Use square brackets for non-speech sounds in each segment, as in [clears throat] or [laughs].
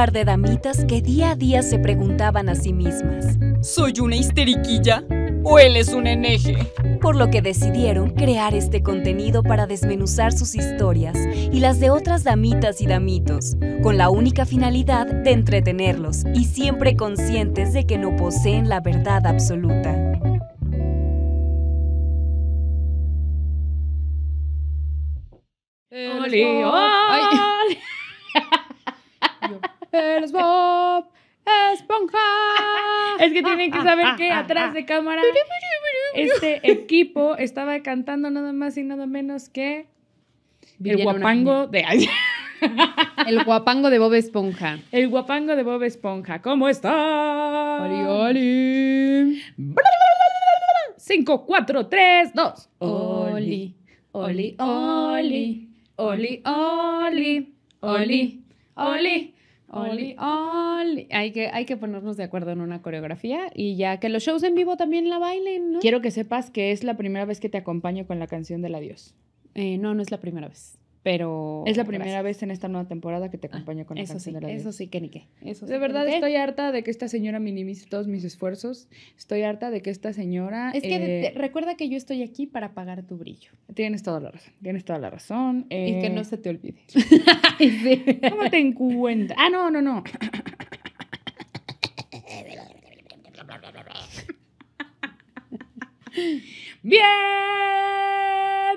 par de damitas que día a día se preguntaban a sí mismas. ¿Soy una histeriquilla? ¿O él es un eneje? Por lo que decidieron crear este contenido para desmenuzar sus historias y las de otras damitas y damitos, con la única finalidad de entretenerlos y siempre conscientes de que no poseen la verdad absoluta. ¡Es Bob Esponja! [laughs] Es que tienen que saber que atrás de cámara [laughs] este equipo estaba cantando nada más y nada menos que el guapango de [laughs] El guapango de Bob Esponja. el guapango de Bob Esponja. ¿Cómo está? Oli, oli. 5, 4, 3, 2. Oli, oli, oli. Oli, oli. Oli, oli. Oli, oli. Hay que, hay que ponernos de acuerdo en una coreografía y ya que los shows en vivo también la bailen, ¿no? Quiero que sepas que es la primera vez que te acompaño con la canción del adiós. Eh, no, no es la primera vez. Pero. Es la primera gracias. vez en esta nueva temporada que te Ah, acompaño con la Eso sí, adiós. eso sí que ni qué. Eso sí De verdad estoy harta de que esta señora minimice todos mis esfuerzos. Estoy harta de que esta señora... Es que de- eh, de- recuerda que yo estoy aquí para pagar tu brillo. Tienes toda la razón. Tienes toda la razón. Y que eh, no se te olvide. [laughs] [laughs] ¿Cómo te encuentras? Ah, no, no, no. [laughs]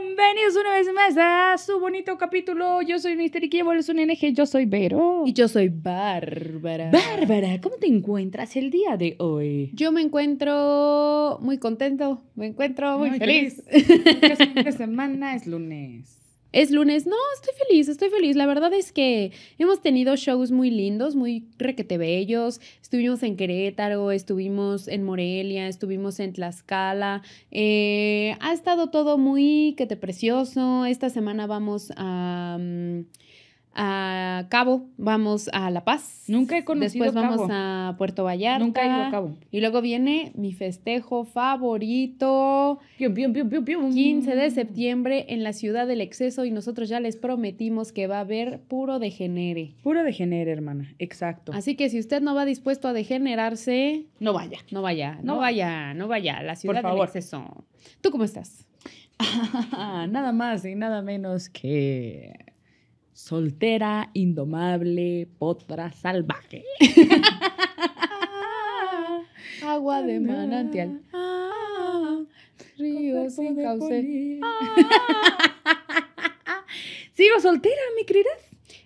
Bienvenidos una vez más a su bonito capítulo. Yo soy Mister Iki, es un NG, yo soy Vero. Y yo soy Bárbara. Bárbara, ¿cómo te encuentras el día de hoy? Yo me encuentro muy contento, me encuentro muy, Muy feliz. ¿Qué [laughs] fin de semana es lunes? Es lunes, no, estoy feliz, estoy feliz. La verdad es que hemos tenido shows muy lindos, muy requete bellos. Estuvimos en Querétaro, estuvimos en Morelia, estuvimos en Tlaxcala. Eh, ha estado todo muy quete precioso. Esta semana vamos a, mm, a Cabo, vamos a La Paz. Nunca he conocido Después vamos Cabo. a Puerto Vallarta. Nunca he ido a cabo. Y luego viene mi festejo favorito, Pium, pium, pium, pium, pium. 15 de septiembre en la ciudad del exceso y nosotros ya les prometimos que va a haber puro degenere. Puro degenere, hermana. Exacto. Así que si usted no va dispuesto a degenerarse, No vaya. no vaya, no, No. vaya, no vaya la ciudad del favor. exceso. ¿Tú cómo estás? [laughs] nada más y nada menos que soltera, indomable, potra, salvaje. [laughs] Agua de manantial. Río sin cauce. [laughs] Sigo soltera, mi querida.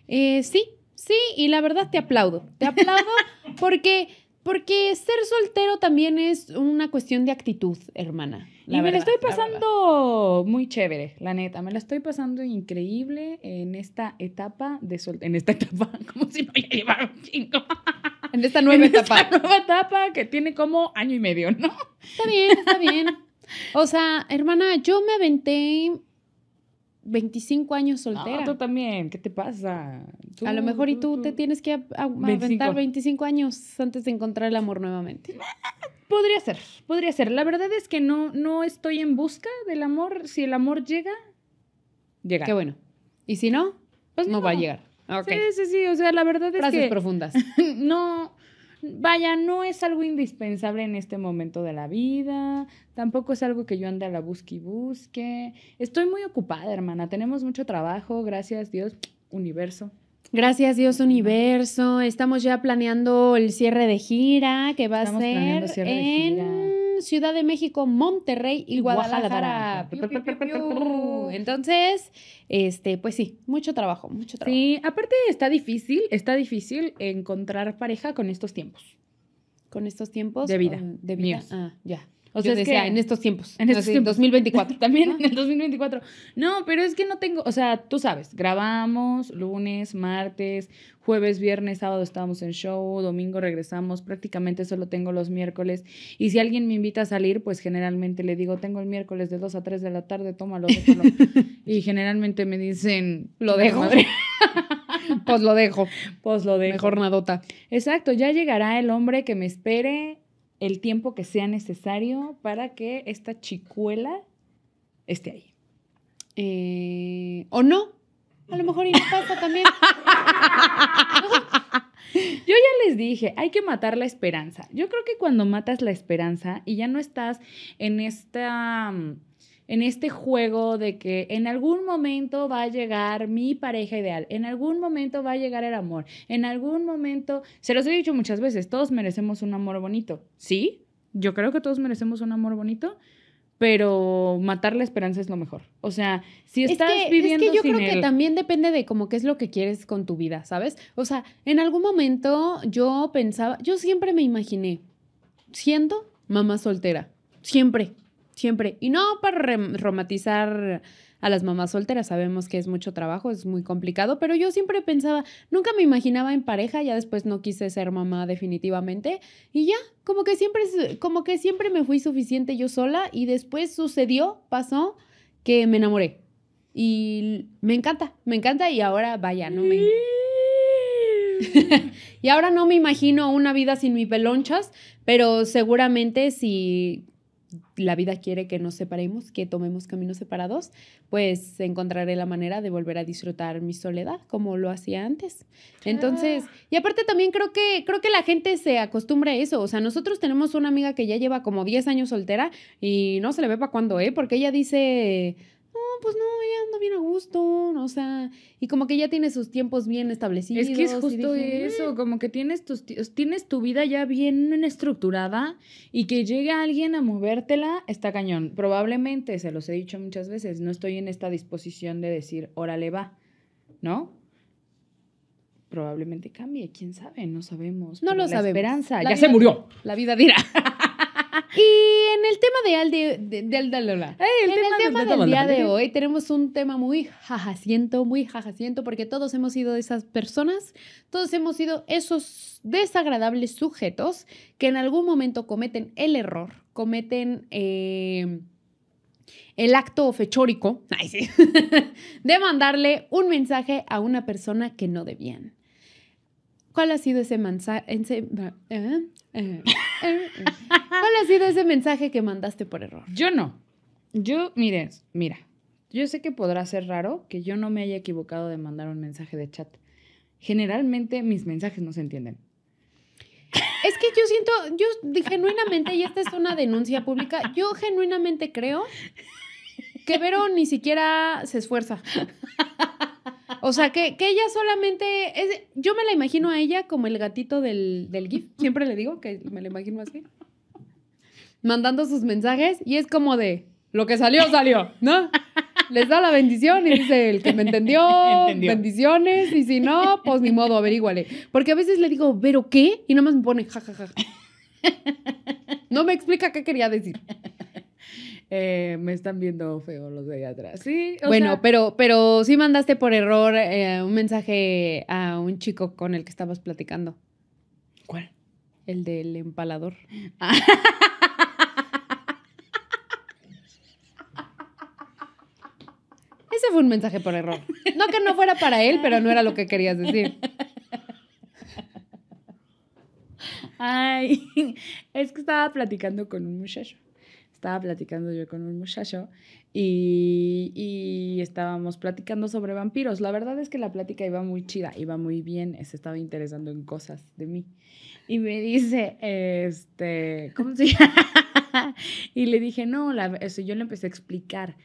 Eh, sí, sí, y la verdad te aplaudo. Te aplaudo [laughs] porque, porque ser soltero también es una cuestión de actitud, hermana. y me la estoy la pasando muy chévere, la neta. Me la estoy pasando increíble en esta etapa de sol En esta etapa, [laughs] como si no ya llevara un chingo. En esta nueva [laughs] En etapa. esta [laughs] nueva etapa que tiene como año y medio, ¿no? Está bien, está bien. O sea, hermana, yo me aventé 25 años soltera. No, tú también, ¿qué te pasa? Tú, a lo mejor y tú, tú, te tienes que a- a- 25. aventar 25 años antes de encontrar el amor nuevamente. Podría ser, podría ser. La verdad es que no, no estoy en busca del amor. Si el amor llega, llega. Qué bueno. Y si no, Pues no, va a llegar. Ok. Sí, sí, sí. O sea, la verdad es Frases que profundas. [laughs] no, vaya, no es algo indispensable en este momento de la vida. Tampoco es algo que yo ande a la busque y busque. Estoy muy ocupada, hermana. Tenemos mucho trabajo, gracias Dios, universo. Gracias Dios Universo. Estamos ya planeando el cierre de gira que va Estamos a ser en Ciudad de México, Monterrey y Guadalajara. Guadalajara. Piu, piu, piu, piu. [laughs] Entonces, este, pues sí, mucho trabajo, mucho trabajo. Sí, aparte está difícil, está difícil encontrar pareja con estos tiempos. Con estos tiempos De vida, de vida. míos. Ah, ya. O sea, decía, que- en estos tiempos. En estos Así, tiempos. 2024. [laughs] También en el 2024. No, pero es que no tengo, o sea, tú sabes, grabamos lunes, martes, jueves, viernes, sábado estamos en show, domingo regresamos, prácticamente solo tengo los miércoles. Y si alguien me invita a salir, pues generalmente le digo, tengo el miércoles de 2 a 3 de la tarde, tómalo, déjalo. [laughs] y generalmente me dicen, Lo dejo. Madre, [laughs] pues lo dejo. pues lo dejo. Mejor nadota. Exacto, ya llegará el hombre que me espere el tiempo que sea necesario para que esta chicuela esté ahí. Eh, o no. A lo mejor y pasa también. [laughs] Yo ya les dije, hay que matar la esperanza. Yo creo que cuando matas la esperanza y ya no estás en esta mm, en este juego de que en algún momento va a llegar mi pareja ideal, en algún momento va a llegar el amor, en algún momento, se los he dicho muchas veces, todos merecemos un amor bonito. Sí, yo creo que todos merecemos un amor bonito, pero matar la esperanza es lo mejor. O sea, si estás es que, viviendo Es que yo sin creo que también depende de como qué es lo que quieres con tu vida, ¿sabes? O sea, en algún momento yo pensaba, yo siempre me imaginé siendo mamá soltera. Siempre, siempre. Y no para romantizar a las mamás solteras, sabemos que es mucho trabajo, es muy complicado, pero yo siempre pensaba, nunca me imaginaba en pareja, ya después no quise ser mamá definitivamente y ya, como que siempre como que siempre me fui suficiente yo sola y después sucedió, pasó que me enamoré. Y me encanta, me encanta y ahora vaya, no me [laughs] y ahora no me imagino una vida sin mis pelonchas, pero seguramente si la vida quiere que nos separemos, que tomemos caminos separados, pues encontraré la manera de volver a disfrutar mi soledad como lo hacía antes. Entonces, y aparte también creo que creo que la gente se acostumbra a eso, o sea, nosotros tenemos una amiga que ya lleva como 10 años soltera y no se le ve para cuándo, ¿eh? Porque ella dice, "No, pues no, anda bien a gusto", o sea, y como que ya tiene sus tiempos bien establecidos. Es que es justo dije, eso, como que tienes, tus, ti- tienes tu vida ya bien estructurada y que llegue alguien a movértela, está cañón. Probablemente, se los he dicho muchas veces, no estoy en esta disposición de decir, órale va, ¿no? Probablemente cambie, quién sabe, no sabemos. No lo la sabemos. esperanza, La ya se murió. La vida dirá. Y en el tema de, al de, de- del- del- del- el en tema el tema del- día de hoy tenemos un tema muy jajaciento, muy jajaciento, porque todos hemos sido esas personas, todos hemos sido esos desagradables sujetos que en algún momento cometen el error, cometen eh, el acto fechórico [laughs] ay, sí, [laughs] de mandarle un mensaje a una persona que no debían. ¿Cuál ha sido ese mensaje? ¿Cuál ha sido ese mensaje que mandaste por error? Yo no. Yo, miren, mira, yo sé que podrá ser raro que yo no me haya equivocado de mandar un mensaje de chat. Generalmente mis mensajes no se entienden. Es que yo siento, yo genuinamente, y esta es una denuncia pública, yo genuinamente creo que Vero ni siquiera se esfuerza. O sea, que, que ella solamente es, yo me la imagino a ella como el gatito del, del GIF, siempre le digo que me la imagino así, mandando sus mensajes y es como de, lo que salió, salió, ¿no? Les da la bendición y dice, el que me entendió, Entendió. bendiciones, y si no, pues ni modo, averíguale. Porque a veces le digo, ¿pero qué? Y nomás me pone, jajaja. No me explica qué quería decir. Eh, me están viendo feo los de ahí atrás. Sí, o bueno, sea, pero, pero sí mandaste por error eh, un mensaje a un chico con el que estabas platicando, ¿cuál? el del empalador. [laughs] Ese fue un mensaje por error. No que no fuera para él, pero no era lo que querías decir. Ay, es que estaba platicando con un muchacho. Estaba platicando yo con un muchacho y, y estábamos platicando sobre vampiros. La verdad es que la plática iba muy chida, iba muy bien, se estaba interesando en cosas de mí. Y me dice, este, ¿cómo se [laughs] llama? y le dije, no, la, eso, yo le empecé a explicar.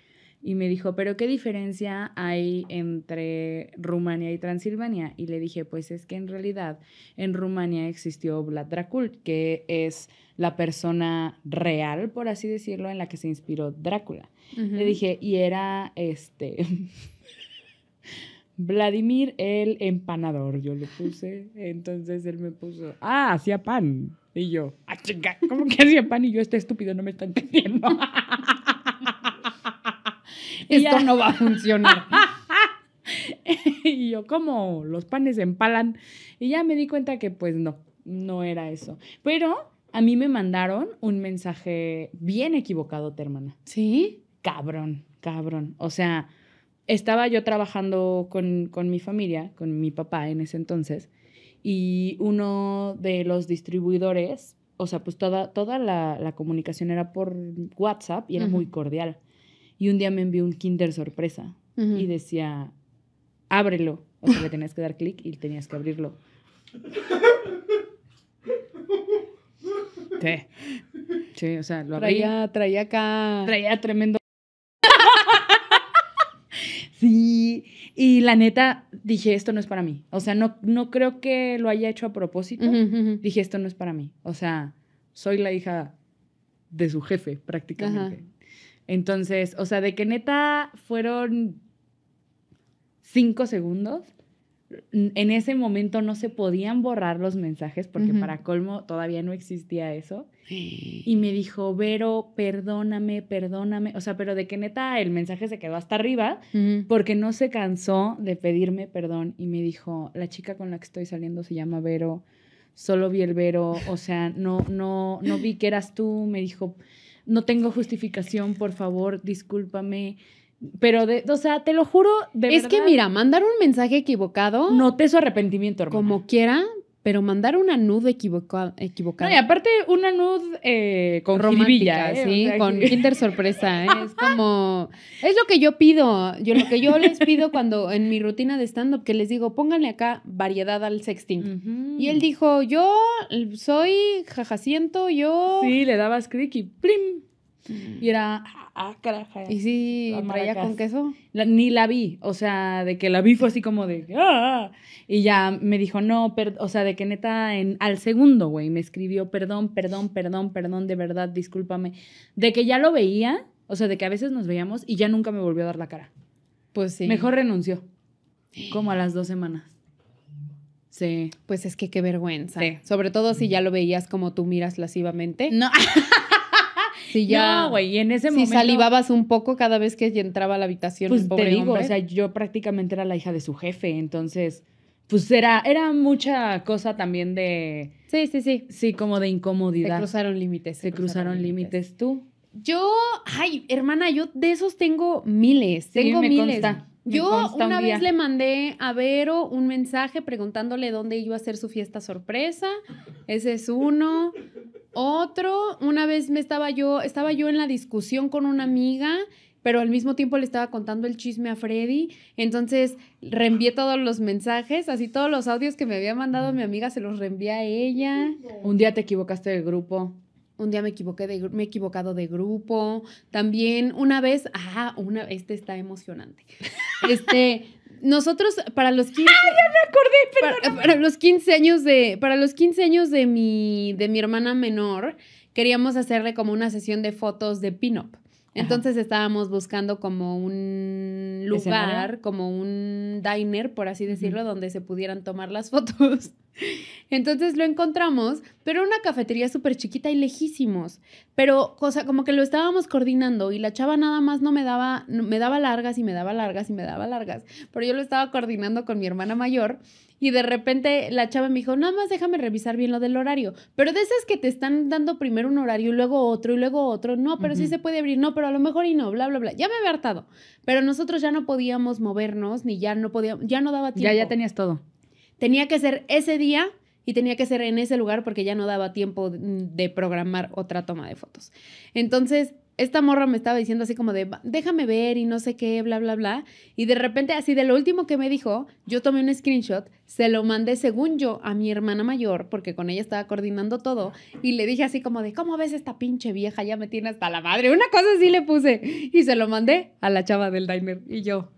Y me dijo, ¿pero qué diferencia hay entre Rumania y Transilvania? Y le dije, pues es que en realidad en Rumania existió Vlad Dracul, que es la persona real, por así decirlo, en la que se inspiró Drácula. Le dije, y era este. [laughs] Vladimir el empanador, yo le puse. Entonces él me puso, ah, hacía pan. Y yo, ah, chinga, ¿cómo que hacía pan? Y yo, este estúpido no me está entendiendo. [laughs] Esto no va a funcionar. [laughs] y yo, como los panes se empalan. Y ya me di cuenta que pues no, no era eso. Pero a mí me mandaron un mensaje bien equivocado, hermana. ¿Sí? Cabrón, cabrón. O sea, estaba yo trabajando con, con mi familia, con mi papá en ese entonces, y uno de los distribuidores, o sea, pues toda, toda la, la comunicación era por WhatsApp y era muy cordial. Y un día me envió un Kinder sorpresa y decía, ábrelo. O sea, le tenías que dar clic y tenías que abrirlo. Sí. Sí, o sea, lo abrí. Traía, traía acá. Traía tremendo. [laughs] sí, y la neta dije, esto no es para mí. O sea, no, no creo que lo haya hecho a propósito. Dije, esto no es para mí. O sea, soy la hija de su jefe, prácticamente. Entonces, o sea, de que neta fueron cinco segundos. En ese momento no se podían borrar los mensajes porque para colmo todavía no existía eso. Y me dijo, Vero, perdóname, perdóname. O sea, pero de que neta el mensaje se quedó hasta arriba porque no se cansó de pedirme perdón y me dijo, la chica con la que estoy saliendo se llama Vero, solo vi el Vero, o sea, no, no, no vi que eras tú, me dijo, no tengo justificación, por favor, discúlpame. Pero, de, o sea, te lo juro, de es que verdad, mira, mandar un mensaje equivocado, noté su arrepentimiento, hermana. como quiera, pero mandar una nude equivoca- equivocada. No, y aparte, una nud eh, con romántica, ¿eh? O sí, sea, con que- Kinder sorpresa, ¿eh? [laughs] es como es lo que yo pido, yo lo que yo les pido cuando en mi rutina de stand up que les digo, pónganle acá variedad al sexting. Y él dijo, "Yo soy jajaciento, yo Sí, le dabas clic y ¡prim! Y era, ah, caraja. y sí, La traía con queso. La- ni la vi, o sea, de que la vi fue así como de, ah, y ya me dijo, no, per- o sea, de que neta, en, al segundo, güey, me escribió, perdón, perdón, perdón, perdón, de verdad, discúlpame, de que ya lo veía, o sea, de que a veces nos veíamos y ya nunca me volvió a dar la cara. Pues sí. Mejor renunció, como a las dos semanas. Sí. Pues es que qué vergüenza. Sí. Sobre todo si ya lo veías como tú miras lascivamente. No, [laughs] Si ya no, güey, y en ese si momento... salivabas un poco cada vez que entraba a la habitación Pues el te pobre digo, hombre. o sea, yo prácticamente era la hija de su jefe, entonces, pues era, era mucha cosa también de, sí, sí, sí. sí, como de Se incomodidad. cruzaron límites. Se cruzaron límites tú. Yo, ay, hermana, yo de esos tengo miles. Sí, tengo me miles. consta, yo un una día. vez le mandé a Vero un mensaje preguntándole dónde iba a ser su fiesta sorpresa. Ese es uno. Otro, una vez me estaba yo, estaba yo en la discusión con una amiga, pero al mismo tiempo le estaba contando el chisme a Freddy. Entonces reenvié todos los mensajes, así todos los audios que me había mandado mi amiga se los reenvié a ella. Un día te equivocaste del grupo. Un día me equivoqué de, me he equivocado de grupo. También una vez, ah, una, este está emocionante. [laughs] Este, nosotros para los 15 para, para los 15 años de para los 15 años de mi de mi hermana menor, queríamos hacerle como una sesión de fotos de pin-up. Entonces estábamos buscando como un lugar, ¿Escenario? como un diner, por así decirlo, donde se pudieran tomar las [laughs] fotos. Entonces lo encontramos, pero una cafetería súper chiquita y lejísimos. Pero cosa, como que lo estábamos coordinando y la chava nada más no me daba, no- me daba largas y me daba largas y me daba largas. Pero yo lo estaba coordinando con mi hermana mayor y de repente la chava me dijo, nada más déjame revisar bien lo del horario. Pero de esas que te están dando primero un horario y luego otro y luego otro. No, pero sí se puede abrir. No, pero a lo mejor y no, bla, bla, bla. Ya me había hartado. Pero nosotros ya no podíamos movernos ni ya no podíamos, ya no daba tiempo Ya, ya tenías todo. tenía que ser ese día y tenía que ser en ese lugar porque ya no daba tiempo de programar otra toma de fotos. Entonces, esta morra me estaba diciendo así como de, "Va, déjame ver y no sé qué, bla, bla, bla. Y de repente, así de lo último que me dijo, yo tomé un screenshot, se lo mandé según yo a mi hermana mayor, porque con ella estaba coordinando todo, y le dije así como de, ¿cómo ves esta pinche vieja? Ya me tiene hasta la madre. Una cosa así le puse. Y se lo mandé a la chava del diner. Y yo...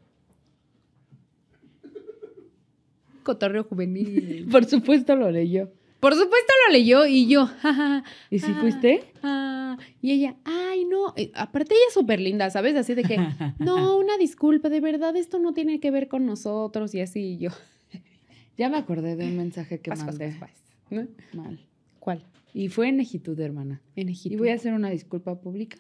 Cotorreo juvenil. [laughs] Por supuesto lo leyó. Por supuesto lo leyó y yo, [laughs] jaja. ¿Y si fuiste? ah, y ella, ay, no. Aparte, ella es súper linda, ¿sabes? Así de que, no, [laughs] una disculpa, de verdad, esto no tiene que ver con nosotros y así. Y yo, [laughs] Ya me acordé de un mensaje que Pas, mandé. pas, pas, ¿no? Mal. ¿Cuál? Y fue en Ejitud, hermana. En Y Egipto. voy a hacer una disculpa pública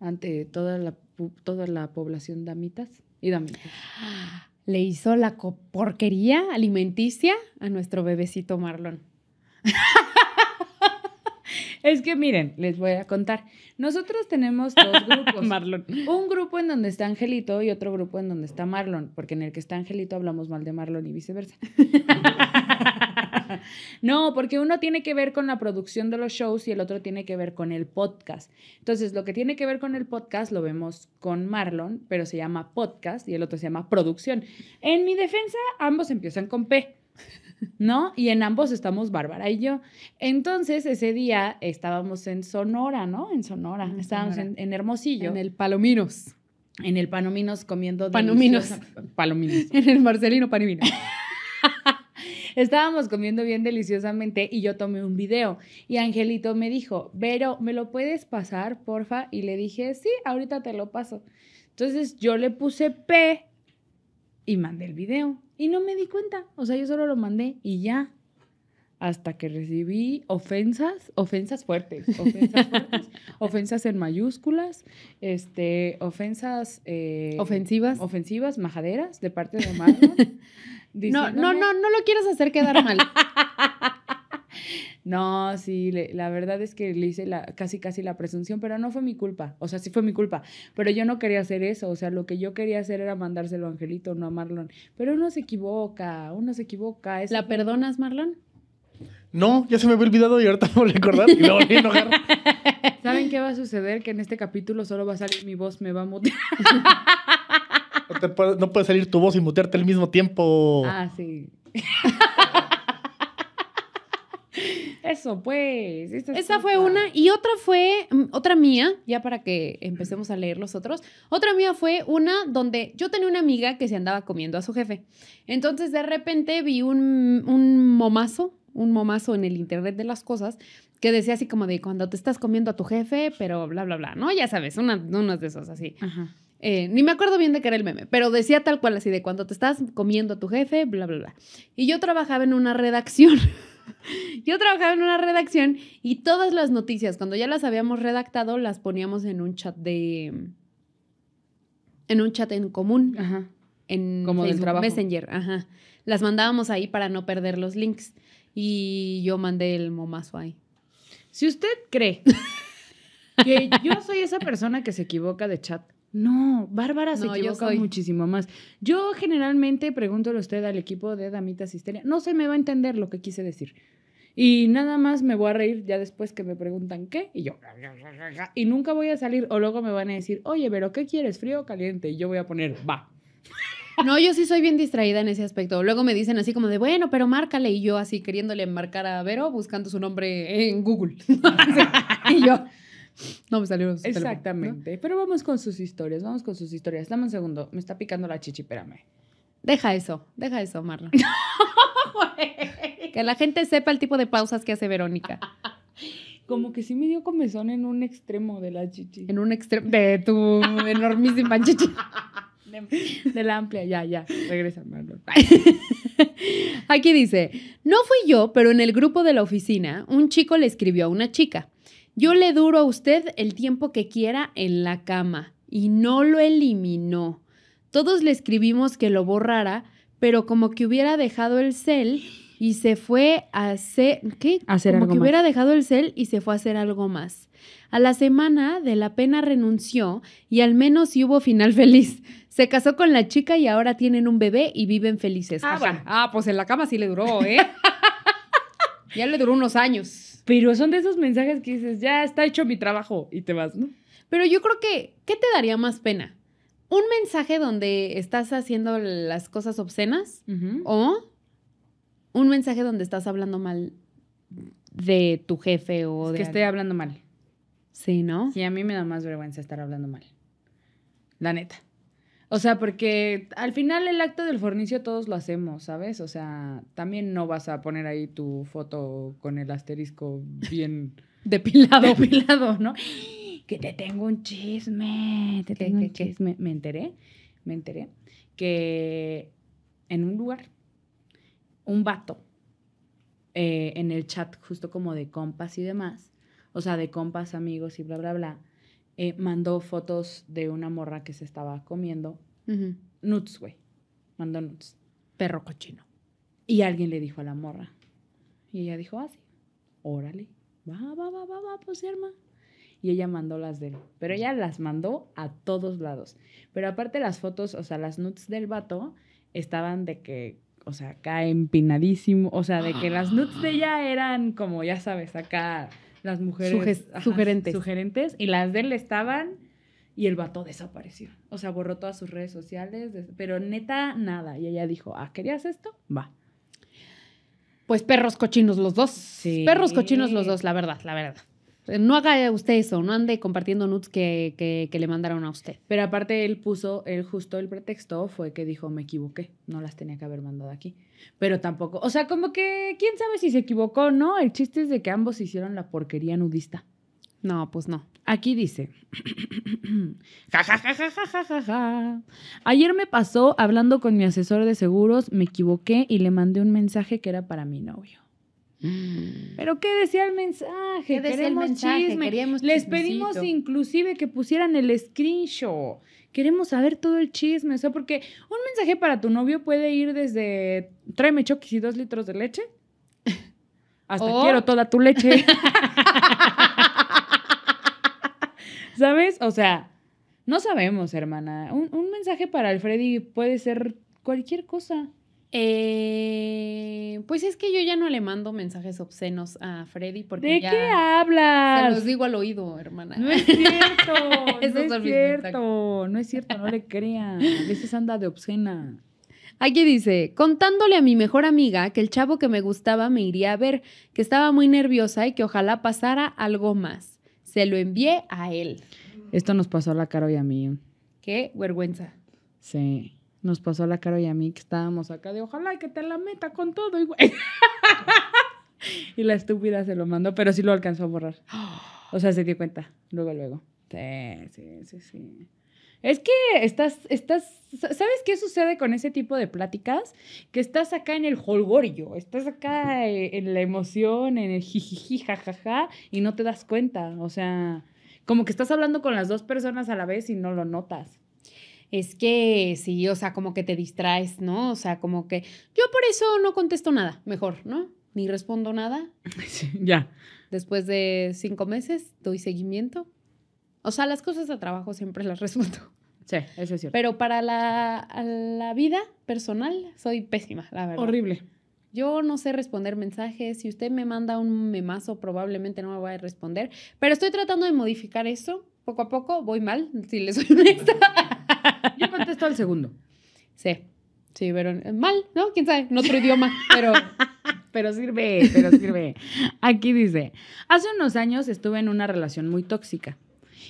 ante toda la, toda la población damitas y damitas. [gasps] Le hizo la porquería alimenticia a nuestro bebecito Marlon. [laughs] Es que miren, les voy a contar. Nosotros tenemos dos [laughs] grupos. Marlon. Un grupo en donde está Angelito y otro grupo en donde está Marlon, porque en el que está Angelito hablamos mal de Marlon y viceversa. [laughs] no, porque uno tiene que ver con la producción de los shows y el otro tiene que ver con el podcast. Entonces, lo que tiene que ver con el podcast lo vemos con Marlon, pero se llama podcast y el otro se llama producción. En mi defensa, ambos empiezan con P. [laughs] ¿no? Y en ambos estamos Bárbara y yo. Entonces, ese día estábamos en Sonora, ¿no? En Sonora. En estábamos Sonora. En, en Hermosillo. En el Palominos. En el Panominos comiendo Panominos. deliciosa- [laughs] Palominos. En el Marcelino Panivino. [laughs] Estábamos comiendo bien deliciosamente y yo tomé un video. Y Angelito me dijo, Vero, ¿me lo puedes pasar, porfa? Y le dije, sí, ahorita te lo paso. Entonces yo le puse P y mandé el video. Y no me di cuenta. O sea, yo solo lo mandé y ya. Hasta que recibí ofensas, ofensas fuertes, ofensas fuertes, [laughs] ofensas en mayúsculas, este, ofensas eh, Ofensivas. ofensivas, majaderas de parte de Marlon. [laughs] No, no, no, no lo quieras hacer quedar mal. [laughs] [laughs] No, sí, le- la verdad es que le hice la, casi casi la presunción, pero no fue mi culpa. O sea, sí fue mi culpa, pero yo no quería hacer eso. O sea, lo que yo quería hacer era mandárselo a Angelito, no a Marlon. Pero uno se equivoca, uno se equivoca. ¿La fue- perdonas, Marlon? No, ya se me había olvidado y ahorita me volví a acordar y me volví a enojar. [laughs] ¿Saben qué va a suceder? Que en este capítulo solo va a salir mi voz, me va a mutear. [laughs] No, puede, no puede salir tu voz y mutearte al mismo tiempo. Ah, sí. Eso, pues. esa es Esa fue una. Y otra fue, mm, otra mía, ya para que empecemos a leer los otros. Otra mía fue una donde yo tenía una amiga que se andaba comiendo a su jefe. Entonces de repente vi un, un momazo, un momazo en el Internet de las cosas que decía así como de cuando te estás comiendo a tu jefe, pero bla, bla, bla, ¿no? Ya sabes, una, unas de esos así. Ajá. Eh, ni me acuerdo bien de qué era el meme, pero decía tal cual así de cuando te estás comiendo a tu jefe, bla, bla, bla. Y yo trabajaba en una redacción. [laughs] [laughs] yo trabajaba en una redacción y todas las noticias, cuando ya las habíamos redactado, las poníamos en un chat de... En un chat en común, Ajá. en Como del trabajo. Messenger, ajá. Las mandábamos ahí para no perder los links. Y yo mandé el momazo ahí. Si usted cree [laughs] que yo soy esa persona que se equivoca de chat, no, Bárbara se No, equivoca soy. muchísimo más. Yo generalmente pregúntole a usted al equipo de Damitas Histeria, no se me va a entender lo que quise decir. Y nada más me voy a reír ya después que me preguntan qué, y yo, y nunca voy a salir, o luego me van a decir, oye, pero ¿qué quieres, frío o caliente? Y yo voy a poner, va. [laughs] No, yo sí soy bien distraída en ese aspecto. Luego me dicen así como de, bueno, pero márcale. Y yo así queriéndole marcar a Vero buscando su nombre en Google. [laughs] y yo, no me teléfono, ¿no? Exactamente. Pero vamos con sus historias, vamos con sus historias. Dame un segundo, me está picando la chichi, espérame. Deja eso, deja eso, Marlon. [laughs] que la gente sepa el tipo de pausas que hace Verónica. [laughs] Como que sí me dio comezón en un extremo de la chichi. En un extremo de tu enormísima chichi. [laughs] De, de la amplia, ya, ya. Regresa, Marlon. Aquí dice, no fui yo, pero en el grupo de la oficina, un chico le escribió a una chica, yo le duro a usted el tiempo que quiera en la cama y no lo eliminó. Todos le escribimos que lo borrara, pero como que hubiera dejado el cel y se fue a hacer, ¿qué? Hacer como algo que más. hubiera dejado el cel y se fue a hacer algo más. A la semana de la pena renunció y al menos sí hubo final [laughs] feliz. Se casó con la chica y ahora tienen un bebé y viven felices. Ah, bueno. Ah, pues en la cama sí le duró, ¿eh? [laughs] ya le duró unos años. Pero son de esos mensajes que dices, ya está hecho mi trabajo y te vas, ¿no? Pero yo creo que, ¿qué te daría más pena? ¿Un mensaje donde estás haciendo las cosas obscenas? ¿O un mensaje donde estás hablando mal de tu jefe o Es de... que esté hablando mal. Sí, ¿no? Sí, a mí me da más vergüenza estar hablando mal. La neta. O sea, porque al final el acto del fornicio todos lo hacemos, ¿sabes? O sea, también no vas a poner ahí tu foto con el asterisco bien [laughs] Depilado. [laughs] depilado, ¿no? [gasps] Que te tengo un chisme, te ¿Qué, tengo un chisme. Me enteré, me enteré que en un lugar, un vato, eh, en el chat justo como de compas y demás, o sea, de compas, amigos y bla, bla, bla, eh, mandó fotos de una morra que se estaba comiendo nuts, güey. Mandó nuts. Perro cochino. Y alguien le dijo a la morra. Y ella dijo, ah, sí, órale, va, va, va, va, va, pues se arma. Y ella mandó las de él. Pero ella las mandó a todos lados. Pero aparte las fotos, o sea, las nuts del vato estaban de que, o sea, acá empinadísimo. O sea, de que las nuts de ella eran como, ya sabes, acá las mujeres. Suges- sugerentes. Sugerentes. Y las de él estaban y el vato desapareció. O sea, borró todas sus redes sociales. Pero neta, nada. Y ella dijo, ah, ¿querías esto? Va. Pues perros cochinos los dos. Sí. Perros cochinos los dos, la verdad, la verdad. No haga usted eso, no ande compartiendo nudes que, que, le mandaron a usted. Pero aparte él puso, él justo el pretexto fue que dijo, me equivoqué, no las tenía que haber mandado aquí. Pero tampoco, o sea, como que, ¿quién sabe si se equivocó no? El chiste es de que ambos hicieron la porquería nudista. No, pues no. Aquí dice, [clears throat] Ayer me pasó hablando con mi asesor de seguros, me equivoqué y le mandé un mensaje que era para mi novio. Pero ¿qué decía el mensaje? ¿Qué decía el mensaje? chisme. Queríamos Les pedimos inclusive que pusieran el screenshot. Queremos saber todo el chisme. O sea, porque un mensaje para tu novio puede ir desde tráeme choquis y dos litros de leche. [laughs] Hasta quiero toda tu leche. [laughs] ¿Sabes? O sea, no sabemos, hermana. Un, un mensaje para el Freddy puede ser cualquier cosa. Eh, pues es que yo ya no le mando mensajes obscenos a Freddy porque ¿De ya qué se hablas? los digo al oído, hermana. No es cierto, [laughs] no es cierto, no es cierto, no le crean. A veces anda de obscena. Aquí dice, contándole a mi mejor amiga que el chavo que me gustaba me iría a ver, que estaba muy nerviosa y que ojalá pasara algo más. Se lo envié a él. Esto nos pasó a la Caro y a mí. Qué vergüenza. Sí, nos pasó a la Caro y a mí que estábamos acá de ojalá que te la meta con todo y güey. [laughs] y la estúpida se lo mandó, pero sí lo alcanzó a borrar. [gasps] O sea, se dio cuenta, luego, luego. Sí, sí, sí, sí. Es que estás, estás, ¿sabes qué sucede con ese tipo de pláticas? Que estás acá en el holgorio, estás acá eh, en la emoción, en el jijiji, jajaja, y no te das cuenta. O sea, como que estás hablando con las dos personas a la vez y no lo notas. Es que sí, o sea, como que te distraes, ¿no? O sea, como que yo por eso no contesto nada, mejor, ¿no? Ni respondo nada. [laughs] ya. Después de cinco meses doy seguimiento. O sea, las cosas de trabajo siempre las [laughs] respondo. Sí, eso es cierto. Pero para la, la vida personal soy pésima, la verdad. Horrible. Yo no sé responder mensajes. Si usted me manda un memazo, probablemente no me voy a responder. Pero estoy tratando de modificar eso. Poco a poco voy mal, si le soy honesta. [laughs] Yo contesto al segundo. Sí, sí, pero eh, mal, ¿no? ¿Quién sabe? En otro idioma, pero... Pero sirve, pero sirve. Aquí dice, hace unos años estuve en una relación muy tóxica.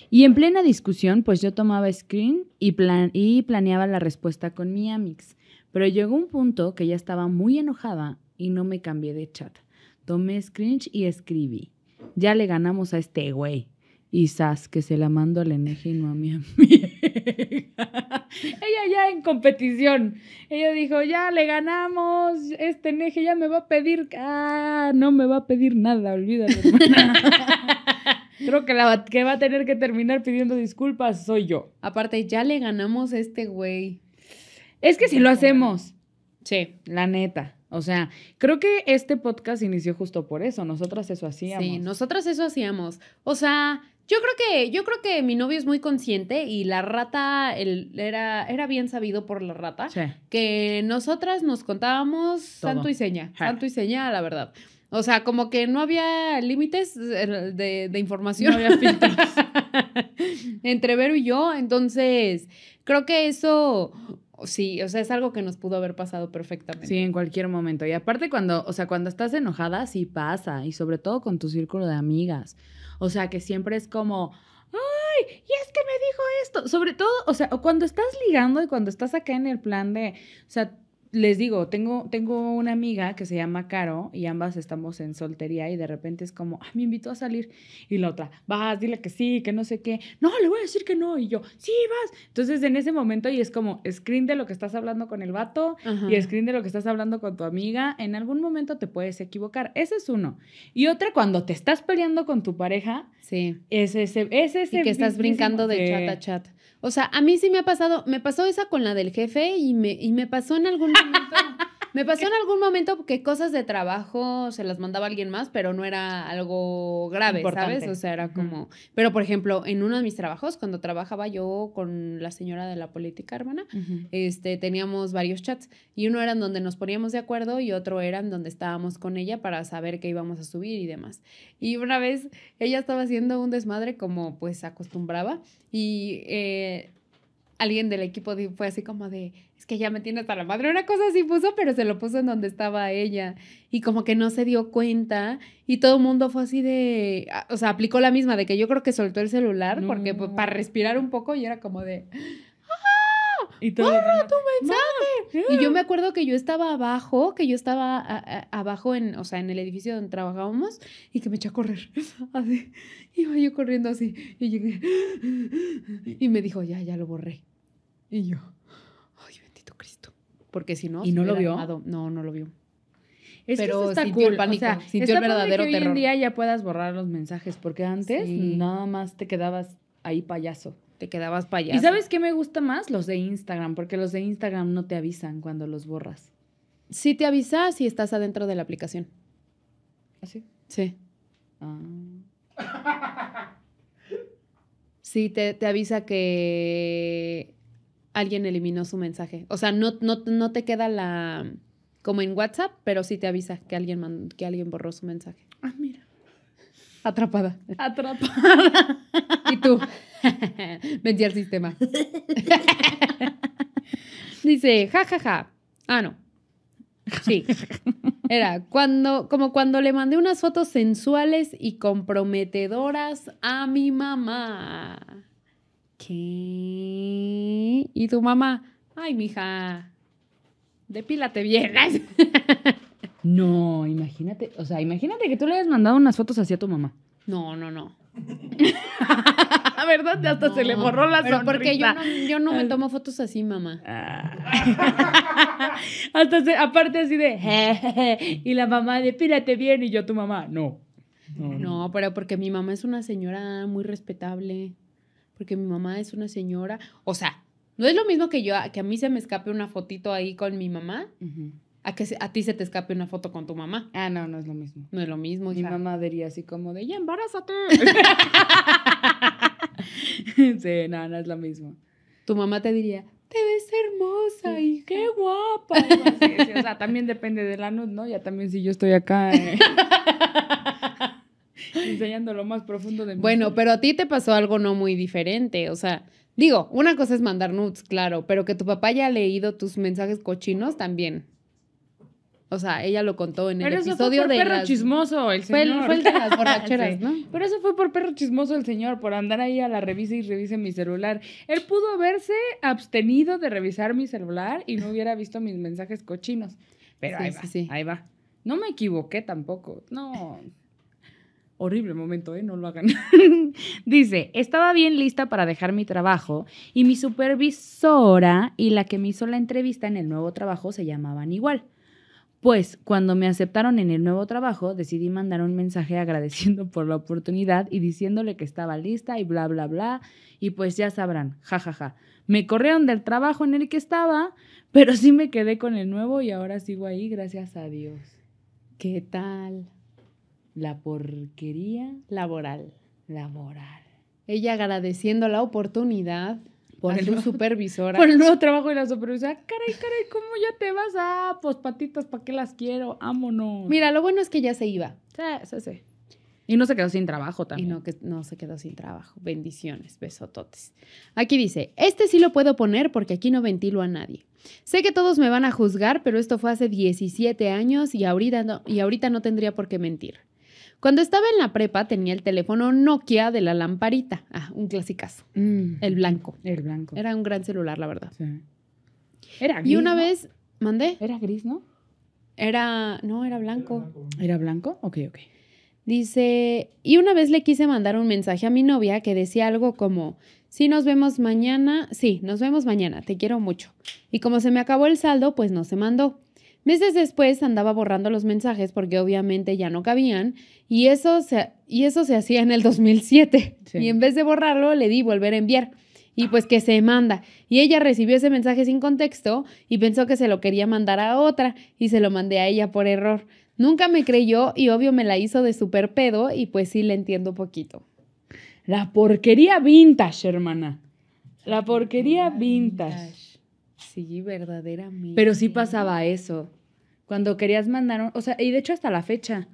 Y en plena discusión, pues yo tomaba screen y, plan y planeaba la respuesta con mi amix. Pero llegó un punto que ya estaba muy enojada y no me cambié de chat. Tomé screen y escribí. Ya le ganamos a este güey. Y sas, que se la mando al y no a mi amiga. [laughs] Ella ya en competición. Ella dijo, ya le ganamos, este eneje ya me va a pedir, ah, no me va a pedir nada, olvídalo. hermana". [laughs] Creo que la que va a tener que terminar pidiendo disculpas soy yo. Aparte, ya le ganamos a este güey. Es que si lo hacemos, Sí, la neta. O sea, creo que este podcast inició justo por eso. Nosotras eso hacíamos. sí, nosotras eso hacíamos. O sea, yo creo que, yo creo que mi novio es muy consciente y la rata, el, era, era bien sabido por la rata. Sí. que nosotras nos contábamos Todo. santo y seña, Ja. santo y seña, la verdad. O sea, como que no había límites eh, de, de información No había [laughs] entre Vero y yo, entonces creo que eso, sí, o sea, es algo que nos pudo haber pasado perfectamente. Sí, en cualquier momento. Y aparte cuando, o sea, cuando estás enojada, sí pasa. Y sobre todo con tu círculo de amigas. O sea, que siempre es como, ay, y es que me dijo esto. Sobre todo, o sea, cuando estás ligando y cuando estás acá en el plan de, o sea, les digo, tengo, tengo una amiga que se llama Caro y ambas estamos en soltería y de repente es como, me invitó a salir. Y la otra, vas, dile que sí, que no sé qué. No, le voy a decir que no. Y yo, sí, vas. Entonces en ese momento y es como, screen de lo que estás hablando con el vato Ajá. y screen de lo que estás hablando con tu amiga, en algún momento te puedes equivocar. Ese es uno. Y otra, cuando te estás peleando con tu pareja, Sí. es ese, es ese Y que estás brincando de chat a chat. O sea, a mí sí me ha pasado, me pasó esa con la del jefe y me, y me pasó en algún momento, [laughs] me pasó en algún momento que cosas de trabajo se las mandaba alguien más, pero no era algo grave, Importante. ¿sabes? O sea, era como, pero por ejemplo, en uno de mis trabajos, cuando trabajaba yo con la señora de la política, hermana, este, teníamos varios chats y uno era en donde nos poníamos de acuerdo y otro era en donde estábamos con ella para saber qué íbamos a subir y demás. Y una vez ella estaba haciendo un desmadre como pues acostumbraba y eh, alguien del equipo fue así como de, es que ya me tiene hasta la madre, una cosa así puso, pero se lo puso en donde estaba ella. Y como que no se dio cuenta y todo el mundo fue así de, ah, o sea, aplicó la misma de que yo creo que soltó el celular porque pues, para respirar un poco y era como de, Y todo tu mensaje! Y yo me acuerdo que yo estaba abajo, que yo estaba a- a- abajo en, o sea, en el edificio donde trabajábamos y que me eché a correr. [laughs] Así. Iba yo corriendo así y llegué. Y me dijo, ya, ya lo borré. Y yo, ay, bendito Cristo. Porque si no... ¿Y no lo vio? No, no lo vio. Es que Pero eso está sintió el cool. pánico, o sea, sintió el verdadero que Hoy en terror. día ya puedas borrar los mensajes, porque antes Sí. nada más te quedabas ahí payaso. Te quedabas payaso. ¿Y sabes qué me gusta más? Los de Instagram, porque los de Instagram no te avisan cuando los borras. Sí te avisa si estás adentro de la aplicación. ¿Así? Sí. Ah. Sí, te, te avisa que alguien eliminó su mensaje. O sea, no, no, no te queda la... como en WhatsApp, pero sí te avisa que alguien, que alguien borró su mensaje. Ah, mira. Atrapada. Atrapada. [laughs] Y tú. Vencí al sistema. [laughs] Dice, ja, ja, ja. Ah, no. Sí. Era cuando, como cuando le mandé unas fotos sensuales y comprometedoras a mi mamá. ¿Qué? Y tu mamá, ay, mija, depílate bien. [laughs] No, imagínate, o sea, imagínate que tú le hayas mandado unas fotos así a tu mamá. No, no, no. [laughs] La verdad, hasta se le borró la Pero porque yo sonrisa. no, yo no me tomo fotos así, mamá. Ah. [laughs] Hasta se- aparte así de y la mamá de pírate bien y yo tu mamá, no. No, pero porque mi mamá es una señora muy respetable. Porque mi mamá es una señora. O sea, no es lo mismo que yo, que a mí se me escape una fotito ahí con mi mamá, Ujú. a que a ti se te escape una foto con tu mamá. Ah, no, no es lo mismo. No es lo mismo, Mi hija. mamá diría así como de, ya embarázate. [laughs] sí, no, no es lo mismo. Tu mamá te diría, te ves hermosa y qué [laughs] guapa. Algo así, sí, o sea, también depende de la nud, ¿no? Ya también si yo estoy acá eh, [laughs] [laughs] enseñando lo más profundo de mí. Bueno, pero a ti te pasó algo no muy diferente. O sea, digo, una cosa es mandar nudes, claro, pero que tu papá haya leído tus mensajes cochinos también. O sea, ella lo contó en el Pero eso episodio fue por de perro las- chismoso, el Fue el, señor. fue el de las [laughs] borracheras, Sí. ¿no? Pero eso fue por perro chismoso el señor, por andar ahí a la revisa y revise mi celular. Él pudo haberse abstenido de revisar mi celular y no hubiera visto mis mensajes cochinos. Pero Sí, ahí va, sí. ahí va. No me equivoqué tampoco. No. Horrible momento, ¿eh? No lo hagan. [laughs] Dice, estaba bien lista para dejar mi trabajo y mi supervisora y la que me hizo la entrevista en el nuevo trabajo se llamaban igual. Pues cuando me aceptaron en el nuevo trabajo, decidí mandar un mensaje agradeciendo por la oportunidad y diciéndole que estaba lista y bla, bla, bla. Y pues ya sabrán, jajaja. Me corrieron del trabajo en el que estaba, pero sí me quedé con el nuevo y ahora sigo ahí, gracias a Dios. ¿Qué tal? La porquería Laboral. laboral. Ella agradeciendo la oportunidad Por el su nuevo- supervisora. Por el nuevo trabajo y la supervisora. Caray, caray, ¿cómo ya te vas? Ah, pues patitas, ¿para qué las quiero? Vámonos. Mira, lo bueno es que ya se iba Sí, sí, sí. Y no se quedó sin trabajo y también. no, que no se quedó sin trabajo. Bendiciones, besototes. Aquí dice, este sí lo puedo poner porque aquí no ventilo a nadie. Sé que todos me van a juzgar, pero esto fue hace 17 años y ahorita no, y ahorita no tendría por qué mentir. Cuando estaba en la prepa tenía el teléfono Nokia de la lamparita. Ah, un clasicazo. Mm, El blanco. El blanco. Era un gran celular, la verdad. Sí. Era gris. Y una ¿no? vez, mandé, Era gris, ¿no? era, no, era blanco. ¿Era blanco? Ok, ok. Dice, y una vez le quise mandar un mensaje a mi novia que decía algo como, sí, nos vemos mañana, sí, nos vemos mañana, te quiero mucho. Y como se me acabó el saldo, pues no se mandó. Meses después andaba borrando los mensajes porque obviamente ya no cabían y eso se, y eso se hacía en el 2007. Sí. Y en vez de borrarlo, le di volver a enviar. Y pues que se manda. Y ella recibió ese mensaje sin contexto y pensó que se lo quería mandar a otra y se lo mandé a ella por error. Nunca me creyó y obvio me la hizo de super pedo y pues sí le entiendo poquito. La porquería vintage, hermana. La porquería vintage. Sí, verdaderamente. Pero sí pasaba eso. Cuando querías mandar, un- o sea, y de hecho hasta la fecha.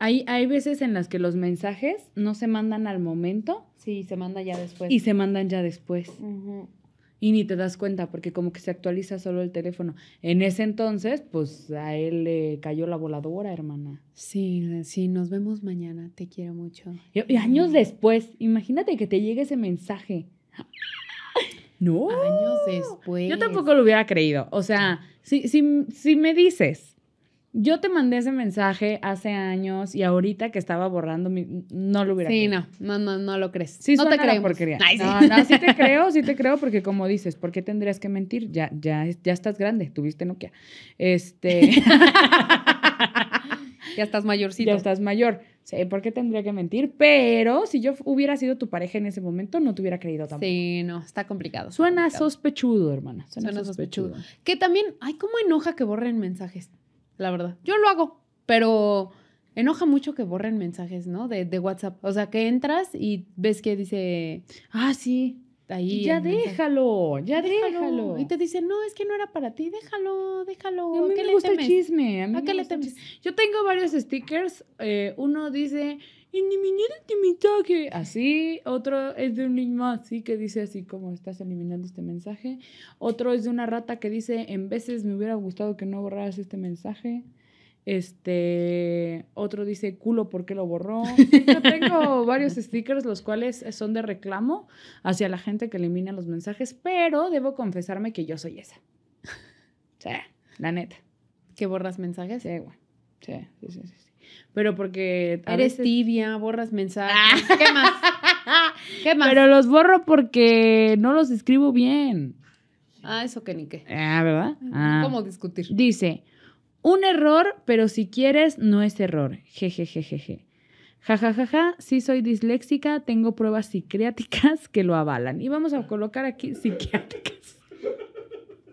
Hay, hay veces en las que los mensajes no se mandan al momento Sí, se manda ya después. y se mandan ya después. Y ni te das cuenta porque como que se actualiza solo el teléfono. En ese entonces, pues a él le cayó la voladora, hermana. Sí, sí, nos vemos mañana. Te quiero mucho. Y, y años después, imagínate que te llegue ese mensaje. No. Años después. Yo tampoco lo hubiera creído. O sea, si, si, si me dices, yo te mandé ese mensaje hace años y ahorita que estaba borrando, mi, no lo hubiera Sí, creído. no, no, no, no lo crees. Sí, no te creemos. porquería. Ay, sí. No, no, sí te [laughs] creo, sí te creo, porque como dices, ¿por qué tendrías que mentir? Ya, ya, ya estás grande, tuviste Nokia. Este, [laughs] Ya estás mayorcito. ya estás mayor. Sí, ¿por qué tendría que mentir? Pero si yo hubiera sido tu pareja en ese momento, no te hubiera creído tampoco. Sí, no, está complicado. Suena complicado. sospechudo, hermana. Suena, Suena sospechudo. sospechudo. Que también, ay, cómo enoja que borren mensajes, la verdad. Yo lo hago, pero enoja mucho que borren mensajes, ¿no? De, de WhatsApp. O sea, que entras y ves que dice Ah, sí. Ahí. ya déjalo, ya déjalo. Y te dicen, no, es que no era para ti, déjalo, déjalo. A mí ¿qué me gusta el chisme. A, mí ¿A me gusta el chisme. Yo tengo varios stickers. eh, uno dice, este mensaje. Así. Otro es de un niño así que dice así como estás eliminando este mensaje. Otro es de una rata que dice, en veces me hubiera gustado que no borraras este mensaje. Este, otro dice culo, ¿por qué lo borró? [laughs] Yo tengo varios stickers, los cuales son de reclamo hacia la gente que elimina los mensajes, pero debo confesarme que yo soy esa. [laughs] Sí, la neta. Que borras mensajes. Sí, güey. Sí, sí, sí, sí. Pero porque Eres veces- tibia, borras mensajes. ¿Qué más? [laughs] ¿Qué más? Pero los borro porque no los escribo bien. Ah, eso que ni qué. Ah, ¿verdad? Ah. ¿Cómo discutir? Dice, un error, pero si quieres, no es error. Jejejejeje. Jajajaja, sí soy disléxica, tengo pruebas psiquiátricas que lo avalan. Y vamos a colocar aquí psiquiátricas.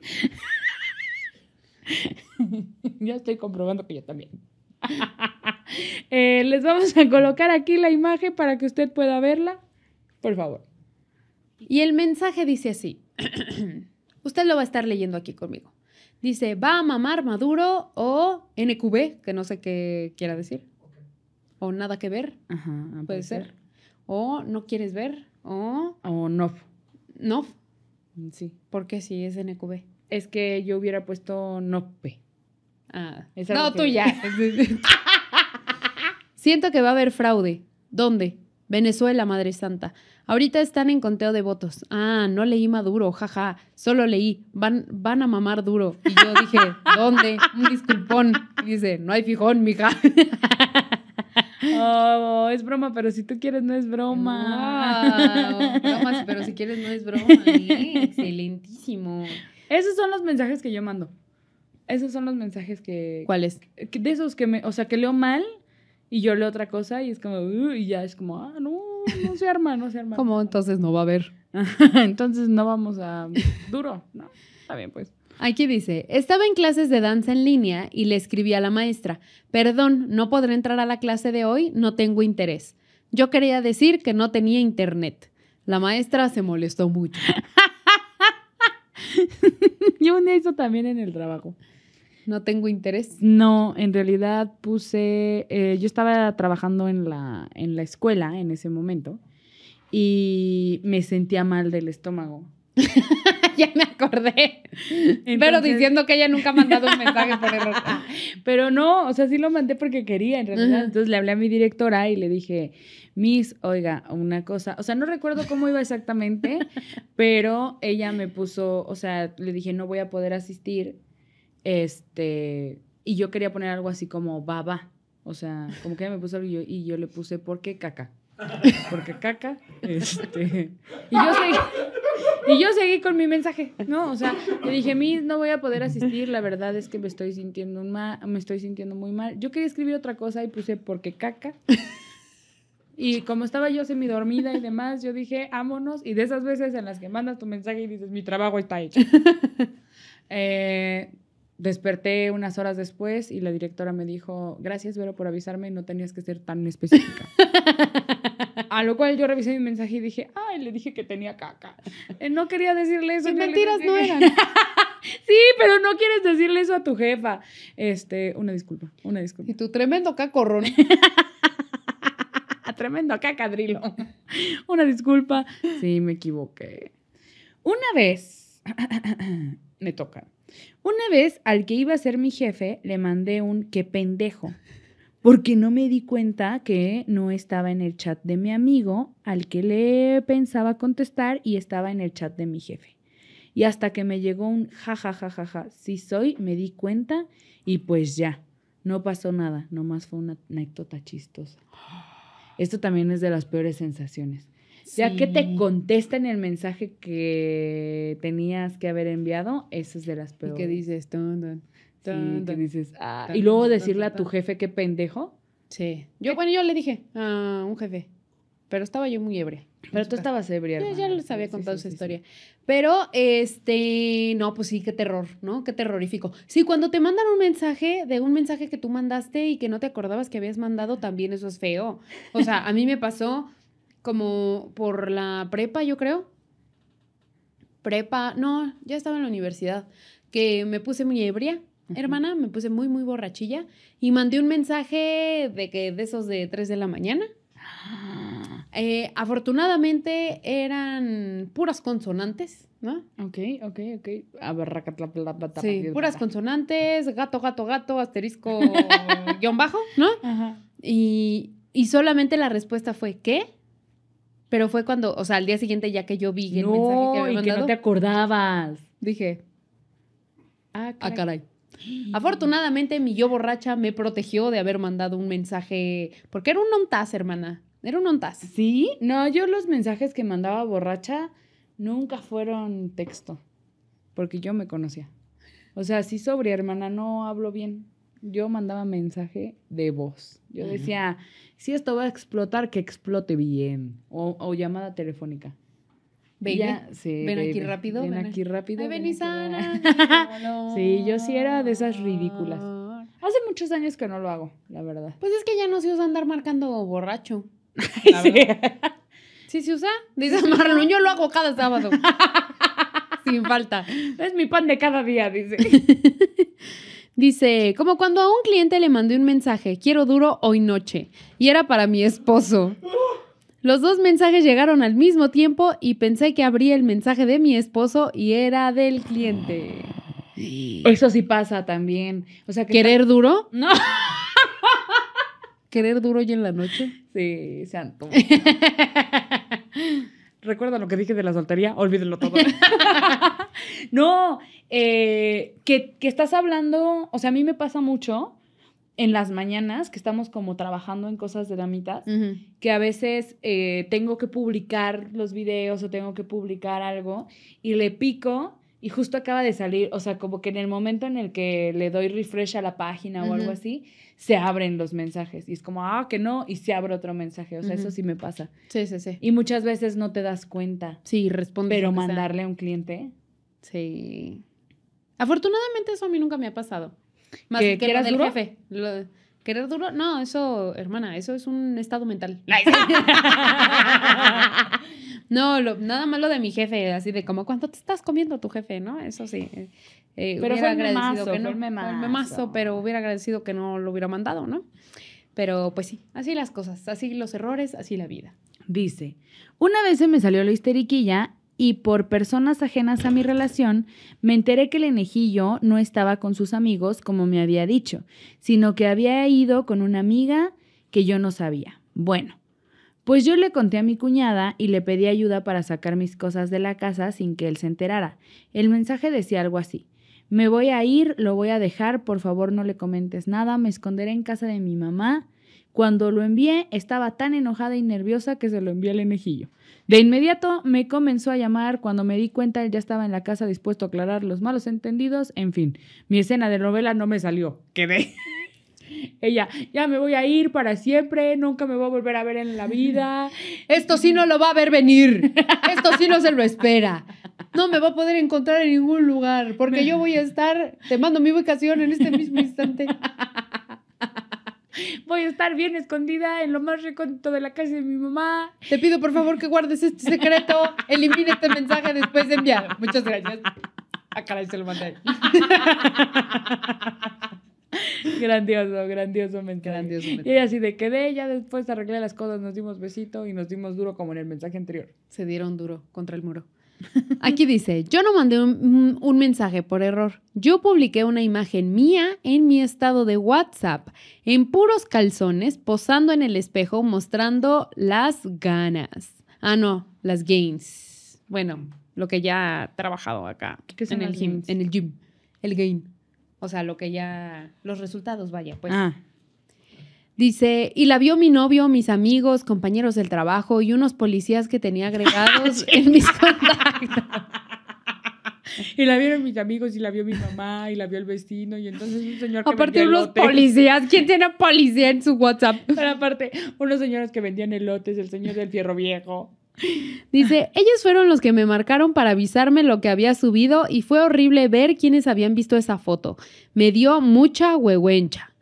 [laughs] ya estoy comprobando que yo también. [laughs] Eh, les vamos a colocar aquí la imagen para que usted pueda verla. Por favor. Y el mensaje dice así. [clears throat] Usted lo va a estar leyendo aquí conmigo. Dice, ¿va a mamar Maduro o NQB? Que no sé qué quiera decir. O nada que ver, Ajá, ah, puede ser. O no quieres ver. O O no. no. Sí. ¿Por qué si es NQB? Es que yo hubiera puesto nope. Ah, no, que- tú ya. [laughs] [laughs] Siento que va a haber fraude. ¿Dónde? Venezuela, Madre Santa. Ahorita están en conteo de votos. Ah, no leí Maduro, jaja. Solo leí, van, van a mamar duro. Y yo dije, [laughs] ¿dónde? Un disculpón. Y dice, no hay fijón, mija. [laughs] Oh, es broma, pero si tú quieres no es broma. Wow, bromas, pero si quieres no es broma. ¿eh? [laughs] Excelentísimo. Esos son los mensajes que yo mando. Esos son los mensajes que, ¿Cuál es? que- de esos que me, o sea, que leo mal y yo leo otra cosa y es como, "Uh", y ya es como, ah, no, no se arma, no se arma. [laughs] ¿Cómo entonces no va a haber? [laughs] Entonces no vamos a duro, no, está bien pues. Aquí dice, estaba en clases de danza en línea y le escribí a la maestra, perdón, no podré entrar a la clase de hoy, no tengo interés. Yo quería decir que no tenía internet. La maestra se molestó mucho. [laughs] Yo un día hizo también en el trabajo. No tengo interés. No, en realidad puse, eh, yo estaba trabajando en la, en la escuela en ese momento y me sentía mal del estómago. [laughs] ya me acordé. Pero diciendo que ella nunca ha mandado un mensaje por error. [laughs] Pero no, o sea, sí lo mandé porque quería, en realidad. Entonces le hablé a mi directora y le dije, Miss, oiga, una cosa, o sea, no recuerdo cómo iba exactamente, [laughs] pero ella me puso, o sea, le dije, no voy a poder asistir, este, y yo quería poner algo así como, va. O sea, como que ella me puso algo y yo, y yo le puse, ¿por qué caca? Porque caca, este, y yo seguí, y yo seguí con mi mensaje, ¿no? O sea, le dije, Miss, no voy a poder asistir, la verdad es que me estoy sintiendo mal, me estoy sintiendo muy mal. Yo quería escribir otra cosa y puse porque caca. Y como estaba yo semidormida y demás, yo dije, vámonos. Y de esas veces en las que mandas tu mensaje y dices, mi trabajo está hecho. [laughs] Eh, desperté unas horas después y la directora me dijo, gracias, Vero, por avisarme, no tenías que ser tan específica. [laughs] A lo cual yo revisé mi mensaje y dije, ay, le dije que tenía caca. Eh, no quería decirle eso. El mentiras no eran. [laughs] Sí, pero no quieres decirle eso a tu jefa. Este, una disculpa, una disculpa. Y tu tremendo cacorrón. [laughs] Tremendo cacadrilo. Una disculpa. Sí, me equivoqué. Una vez [clears throat] Me toca. Una vez al que iba a ser mi jefe le mandé un qué pendejo, porque no me di cuenta que no estaba en el chat de mi amigo al que le pensaba contestar y estaba en el chat de mi jefe. Y hasta que me llegó un ja ja ja ja ja, sí soy, me di cuenta y pues ya, no pasó nada, nomás fue una anécdota chistosa. Esto también es de las peores sensaciones. Ya que te Sí. contestan el mensaje que tenías que haber enviado, eso es de las ¿Y peores. qué dices? Tun, tun, Sí, que dices, ah, y luego decirle a tu jefe qué pendejo. Sí. Yo, bueno, yo le dije a un jefe, pero estaba yo muy ebria. Pero tú estabas ebria. Ya, ya les había Sí, contado sí, esa sí, sí. historia. Pero, este, no, pues sí, qué terror, ¿no? Qué terrorífico. Sí, cuando te mandan un mensaje de un mensaje que tú mandaste y que no te acordabas que habías mandado, también eso es feo. O sea, a mí me pasó como por la prepa, yo creo. Prepa, no, ya estaba en la universidad, que me puse muy ebria, hermana, me puse muy, muy borrachilla y mandé un mensaje de que de esos de 3 de la mañana. Ah, [gasps] Eh, afortunadamente eran puras consonantes, ¿no? ok, ok, ok. A ver, Sí, puras consonantes, gato, gato, gato, asterisco, [laughs] guion bajo, ¿no? Ajá. Y, y solamente la respuesta fue, ¿qué? Pero fue cuando, o sea, al día siguiente ya que yo vi el mensaje que No, había y que no te acordabas. dije, Ah, ah, caray. Afortunadamente mi yo borracha me protegió de haber mandado un mensaje, porque era un nontaz, hermana, era un nontaz. ¿Sí? No, yo los mensajes que mandaba borracha nunca fueron texto, porque yo me conocía. O sea, sí sobria, hermana, no hablo bien. Yo mandaba mensaje de voz. Yo Ajá. decía, si esto va a explotar, que explote bien. O, o llamada telefónica. Baby, ya, sí, ven aquí rápido, Ven, ven aquí rápido. Ay, ven Isana. [laughs] Sí, yo sí era de esas ridículas. Hace muchos años que no lo hago, la verdad. Pues es que ya no se usa andar marcando borracho. [laughs] Sí. Sí se usa. Dice Marlon, yo lo hago cada sábado. [laughs] Sin falta. Es mi pan de cada día, dice. Dice, como cuando a un cliente le mandé un mensaje, quiero duro hoy noche, y era para mi esposo. Los dos mensajes llegaron al mismo tiempo y pensé que abría el mensaje de mi esposo y era del cliente. Eso sí pasa también. O sea, que ¿Querer duro? No. ¿Querer duro hoy en la noche? Sí, se antoja. [laughs] ¿Recuerda lo que dije de la soltería? Olvídenlo todo. [laughs] no, eh, que, que estás hablando, o sea, a mí me pasa mucho en las mañanas que estamos como trabajando en cosas de damitas, que a veces eh, tengo que publicar los videos o tengo que publicar algo y le pico y justo acaba de salir, o sea, como que en el momento en el que le doy refresh a la página o algo así, se abren los mensajes y es como, ah, que no, y se abre otro mensaje, o sea, eso sí me pasa. Sí, sí, sí. Y muchas veces no te das cuenta, Sí, responde. pero sea. mandarle a un cliente, Sí. Afortunadamente eso a mí nunca me ha pasado. Más ¿Que que, lo del duro? jefe. Lo- ¿Querer duro? No, eso, hermana, eso es un estado mental. [laughs] [laughs] no, lo- nada más lo de mi jefe, así de como cuánto te estás comiendo tu jefe, ¿no? Eso sí. eh, eh, Pero hubiera fue agradecido memazo, que no. Fue memazo. memazo, pero hubiera agradecido que no lo hubiera mandado, ¿no? Pero pues sí, así las cosas, así los errores, así la vida. Dice, una vez se me salió la histeriquilla y por personas ajenas a mi relación me enteré que el enejillo no estaba con sus amigos como me había dicho, sino que había ido con una amiga que yo no sabía. Bueno, pues yo le conté a mi cuñada y le pedí ayuda para sacar mis cosas de la casa sin que él se enterara. El mensaje decía algo así. Me voy a ir, lo voy a dejar, por favor no le comentes nada, me esconderé en casa de mi mamá. Cuando lo envié, estaba tan enojada y nerviosa que se lo envié al enejillo. De inmediato me comenzó a llamar, cuando me di cuenta él ya estaba en la casa dispuesto a aclarar los malos entendidos, en fin, mi escena de novela no me salió, quedé. [laughs] Ella, ya me voy a ir para siempre, nunca me voy a volver a ver en la vida. [laughs] Esto sí no lo va a ver venir. Esto sí no se lo espera. No me va a poder encontrar en ningún lugar porque yo voy a estar, te mando mi ubicación en este mismo instante. [laughs] Voy a estar bien escondida en lo más recóndito de la casa de mi mamá. Te pido por favor que guardes este secreto. Elimina este mensaje después de enviar. Muchas gracias. Ah, caray, se lo mandé. [laughs] grandioso, grandioso mensaje. Grandioso. Y ella así de quedé, ya después arreglé las cosas, nos dimos besito y nos dimos duro como en el mensaje anterior. Se dieron duro contra el muro. Aquí dice, yo no mandé un, un mensaje por error. Yo publiqué una imagen mía en mi estado de WhatsApp, en puros calzones, posando en el espejo, mostrando las ganas. Ah, no, las gains. Bueno, lo que ya he trabajado acá ¿Qué son en el gym, en el gym, el gain. O sea, lo que ya los resultados, vaya, pues. Ah, Dice, y la vio mi novio, mis amigos, compañeros del trabajo y unos policías que tenía [laughs] agregados en mis contactos. [laughs] y la vieron mis amigos y la vio mi mamá y la vio el vecino y entonces un señor que Aparte vendía unos elotes. policías. ¿Quién [laughs] tiene policía en su WhatsApp? Pero aparte, unos señores que vendían elotes, el señor del fierro viejo. Dice, ellos fueron los que me marcaron para avisarme lo que había subido y fue horrible ver quiénes habían visto esa foto. Me dio mucha huehuencha.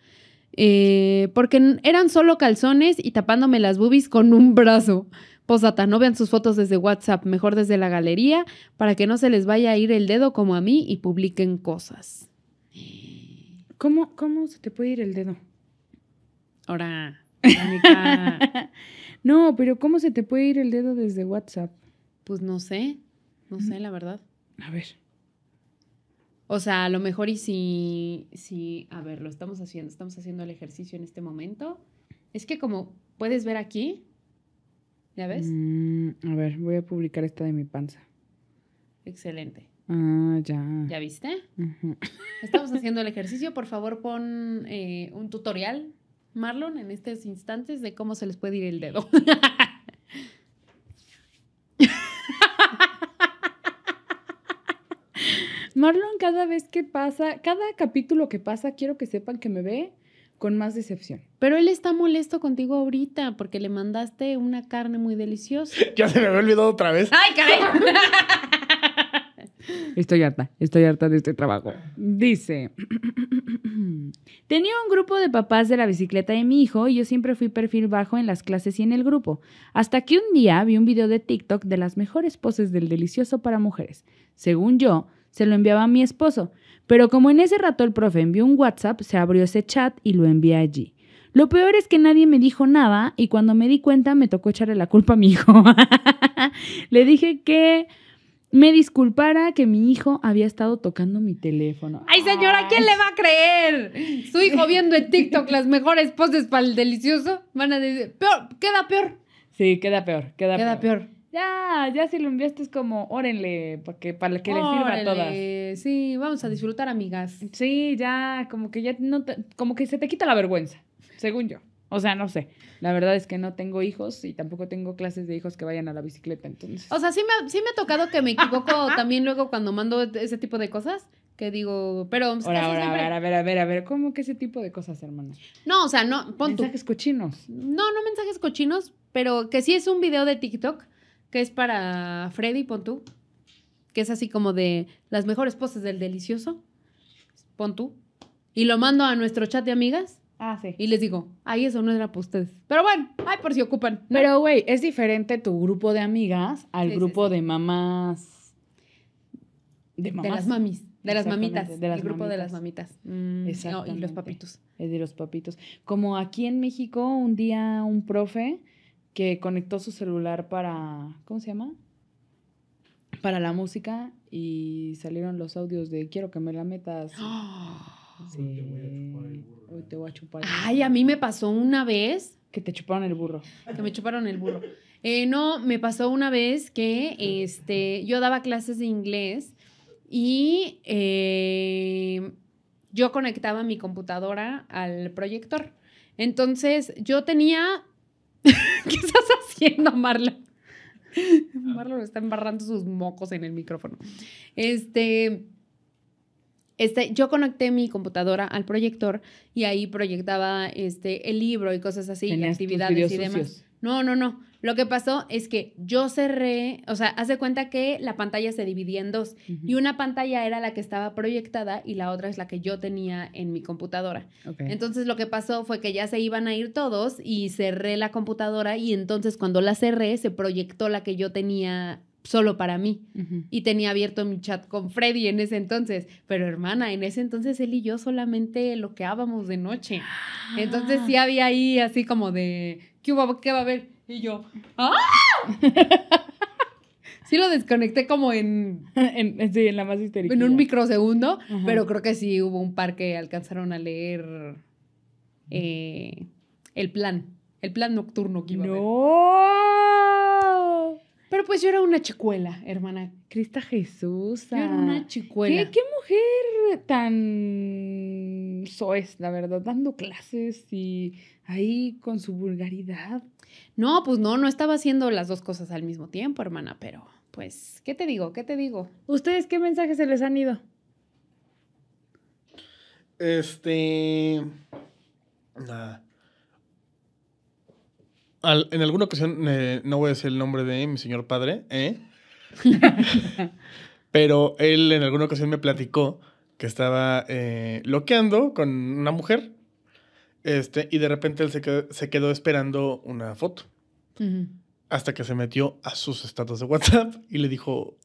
Eh, porque eran solo calzones y tapándome las boobies con un brazo. Posata, no vean sus fotos desde WhatsApp, mejor desde la galería, para que no se les vaya a ir el dedo como a mí y publiquen cosas. ¿Cómo, ¿Cómo se te puede ir el dedo? Ahora, [laughs] No, pero ¿cómo se te puede ir el dedo desde WhatsApp? pues no sé, no sé la verdad. A ver. O sea, a lo mejor y si, si, a ver, lo estamos haciendo, estamos haciendo el ejercicio en este momento. Es que como puedes ver aquí, ¿ya ves? Mm, a ver, voy a publicar esta de mi panza. Excelente. Ah, ya. ¿Ya viste? Estamos haciendo el ejercicio. Por favor, pon eh, un tutorial, Marlon, en estos instantes de cómo se les puede ir el dedo. [laughs] Marlon, cada vez que pasa, cada capítulo que pasa, quiero que sepan que me ve con más decepción. Pero él está molesto contigo ahorita porque le mandaste una carne muy deliciosa. [laughs] Ya se me había olvidado otra vez. ¡Ay, caray! [laughs] Estoy harta, estoy harta de este trabajo. Dice, [clears throat] tenía un grupo de papás de la bicicleta de mi hijo y yo siempre fui perfil bajo en las clases y en el grupo. Hasta que un día vi un video de TikTok de las mejores poses del delicioso para mujeres. Según yo, se lo enviaba a mi esposo, pero como en ese rato el profe envió un WhatsApp, se abrió ese chat y lo envié allí. Lo peor es que nadie me dijo nada y cuando me di cuenta me tocó echarle la culpa a mi hijo. [laughs] Le dije que me disculpara que mi hijo había estado tocando mi teléfono. ¡Ay, señora, ¿quién le va a creer? Su hijo viendo en TikTok las mejores poses para el delicioso. Van a decir, peor, queda peor. Sí, queda peor, queda, Queda peor. peor. Ya, ya si lo enviaste es como, órenle, para que, para que les sirva a todas. Sí, vamos a disfrutar, amigas. Sí, ya, como que ya no te- como que se te quita la vergüenza, según yo. O sea, no sé. La verdad es que no tengo hijos y tampoco tengo clases de hijos que vayan a la bicicleta, entonces. O sea, sí me, sí me ha tocado que me equivoco [laughs] también luego cuando mando ese tipo de cosas. Que digo, pero pues, ahora, casi ahora, a siempre- ver, a ver, a ver, a ver, ¿cómo que ese tipo de cosas, hermana? No, o sea, no, pon tú. Mensajes cochinos. No, no mensajes cochinos, pero que sí es un video de TikTok que es para Freddy, pon tú. Que es así como de las mejores poses del delicioso. Pon tú. Y lo mando a nuestro chat de amigas Ah, sí. y les digo, ay, eso no era para ustedes. Pero bueno, ay, por si ocupan. ¿no? Pero, güey, es diferente tu grupo de amigas al Sí, grupo sí. de mamás. De de mamás. las mamis, de las mamitas. de las el grupo de las mamitas. Mm, no, y los papitos. Es de los papitos. Como aquí en México, un día un profe que conectó su celular para. ¿Cómo se llama? Para la música y salieron los audios de quiero que me la metas. Sí. [gasps] Hoy te voy a chupar. el Ay, a mí me pasó una vez Que te chuparon el burro. que me chuparon el burro. Eh, no, me pasó una vez que este, yo daba clases de inglés y eh, yo conectaba mi computadora al proyector. Entonces, yo tenía... [laughs] ¿Qué estás haciendo, Marla? Marla está embarrando sus mocos en el micrófono. Este... Este, yo conecté mi computadora al proyector y ahí proyectaba este, el libro y cosas así, y actividades y demás. sucios. No, no, no. Lo que pasó es que yo cerré, o sea, hace cuenta que la pantalla se dividía en dos y una pantalla era la que estaba proyectada y la otra es la que yo tenía en mi computadora. Entonces lo que pasó fue que ya se iban a ir todos y cerré la computadora y entonces cuando la cerré se proyectó la que yo tenía solo para mí y tenía abierto mi chat con Freddy en ese entonces. Pero hermana, en ese entonces él y yo solamente loqueábamos de noche. Entonces sí había ahí así como de, ¿qué, hubo? ¿Qué va a haber? Y yo, ¡ah! [laughs] Sí lo desconecté como en, en, sí, en la más histérica. en un microsegundo, Ajá. pero creo que sí hubo un par que alcanzaron a leer eh, el plan, el plan nocturno que iba a haber. Pero pues yo era una chicuela, hermana. Crista Jesús. Yo era una chicuela. ¿Qué, qué mujer tan soez, la verdad, dando clases y ahí con su vulgaridad. No, pues no, no estaba haciendo las dos cosas al mismo tiempo, hermana, pero pues, ¿qué te digo? ¿Qué te digo? ¿Ustedes qué mensajes se les han ido? Este. ah, al- en alguna ocasión, eh, no voy a decir el nombre de mi señor padre, ¿eh? [laughs] Pero él en alguna ocasión me platicó que estaba eh, loqueando con una mujer. Este, y de repente él se quedó, se quedó esperando una foto. Hasta que se metió a sus estatus de WhatsApp y le dijo: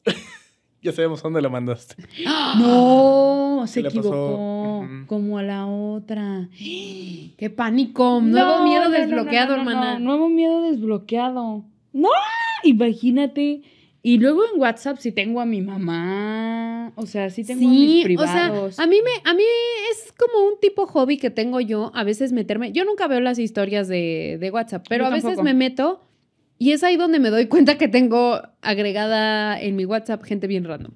Ya sabemos dónde la mandaste. [gasps] No, se equivocó. Como a la otra. [gasps] ¡Qué pánico! Nuevo No, miedo no, desbloqueado, no, no, no, hermana. Nuevo miedo desbloqueado. No, imagínate. Y luego en WhatsApp sí tengo a mi mamá. O sea, sí tengo a mis Sí, o privados. sea, a mí me, a mí es como un tipo hobby que tengo yo, a veces meterme. Yo nunca veo las historias de, de WhatsApp, pero Yo a veces tampoco. me meto y es ahí donde me doy cuenta que tengo agregada en mi WhatsApp gente bien random.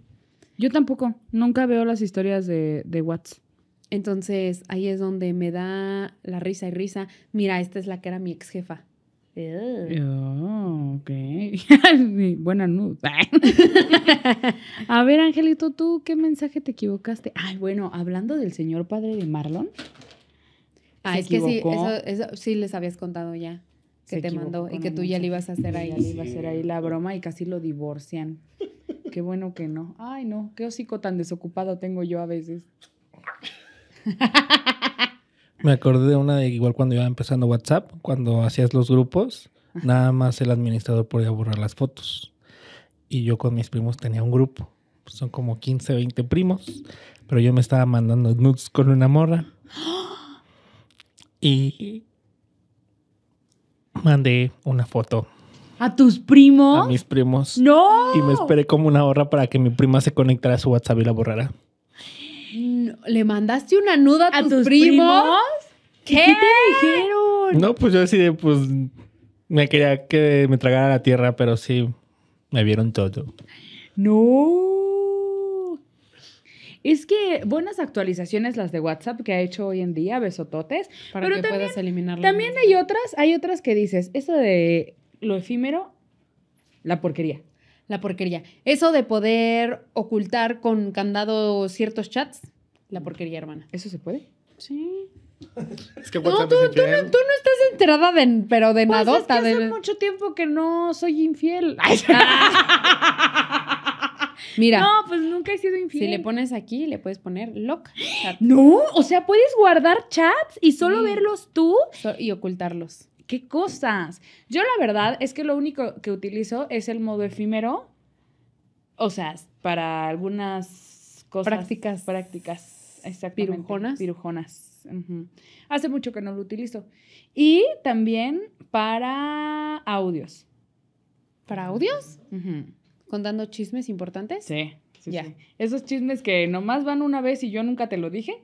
Yo tampoco. Nunca veo las historias de, de WhatsApp. Entonces ahí es donde me da la risa y risa. Mira, esta es la que era mi ex jefa. Oh, ok. [laughs] Buena nud. [laughs] A ver, Angelito, ¿tú qué mensaje te equivocaste? Ay, bueno, hablando del señor padre de Marlon. Ah, es que sí, eso, eso sí les habías contado ya. Que Se te mandó y que tú ya le ibas a hacer Sí, ahí. Ya le iba a hacer ahí la broma y casi lo divorcian. Qué bueno que no. Ay, no, qué hocico tan desocupado tengo yo a veces. Me acordé de una de igual cuando iba empezando WhatsApp, cuando hacías los grupos, nada más el administrador podía borrar las fotos. Y yo con mis primos tenía un grupo. Son como 15, 20 primos, pero yo me estaba mandando nudes con una morra. [gasps] Y mandé una foto ¿A tus primos? a mis primos. ¡No! Y me esperé como una hora para que mi prima se conectara a su WhatsApp y la borrara. No, ¿Le mandaste una nuda a, ¿A tus, tus primos? primos? ¿Qué? ¿Qué te dijeron? No, pues yo decidí, pues me quería que me tragara la tierra, pero sí, me vieron todo. No. Es que buenas actualizaciones las de WhatsApp que ha hecho hoy en día, besototes. Para Pero que también- puedas eliminarlo. También hay otras, hay otras que dices, eso de lo efímero, la porquería. La porquería. Eso de poder ocultar con candado ciertos chats, la porquería, hermana. ¿Eso se puede? Sí. Es que No, WhatsApp tú, es tú no, tú no estás enterada de, pero de Pues es que nadota. hace de- mucho tiempo que no soy infiel. Ay, [laughs] Mira, no, pues nunca he sido infiel. si le pones aquí, le puedes poner lock chat [gasps] No, o sea, puedes guardar chats y solo Sí. verlos tú. so- y ocultarlos. ¿Qué cosas? Yo la verdad es que lo único que utilizo es el modo efímero. O sea, para algunas cosas. Prácticas. Prácticas. Exactamente. Pirujonas. Pirujonas. Hace mucho que no lo utilizo. Y también para audios. ¿Para audios? ¿Contando chismes importantes? Sí. sí, Ya. sí. Esos chismes que nomás van una vez y yo nunca te lo dije.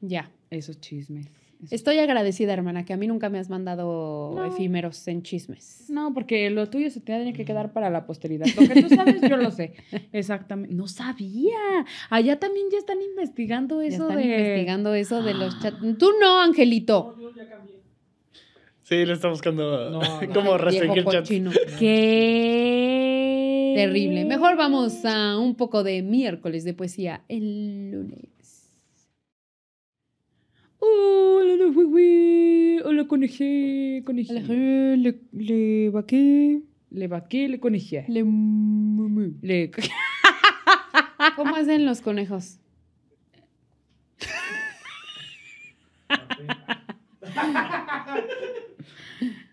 Ya. Esos chismes. esos Estoy agradecida, hermana, que a mí nunca me has mandado No. efímeros en chismes. No, porque lo tuyo se te tiene que quedar para la posteridad. Lo que tú sabes, yo lo sé. [laughs] Exactamente. No sabía. Allá también ya están investigando Ya eso están de. investigando eso de los chats. Tú no, Angelito. Sí, le está buscando No, [laughs] no. cómo Viejo restringir cochino. ¿Qué? Terrible. Mejor vamos a un poco de miércoles de poesía el lunes. Hola. Hola, conejé. Conejé. Le, le vaqué, Le vaqué, le conejé. le. Le. [laughs] ¿Cómo hacen los conejos?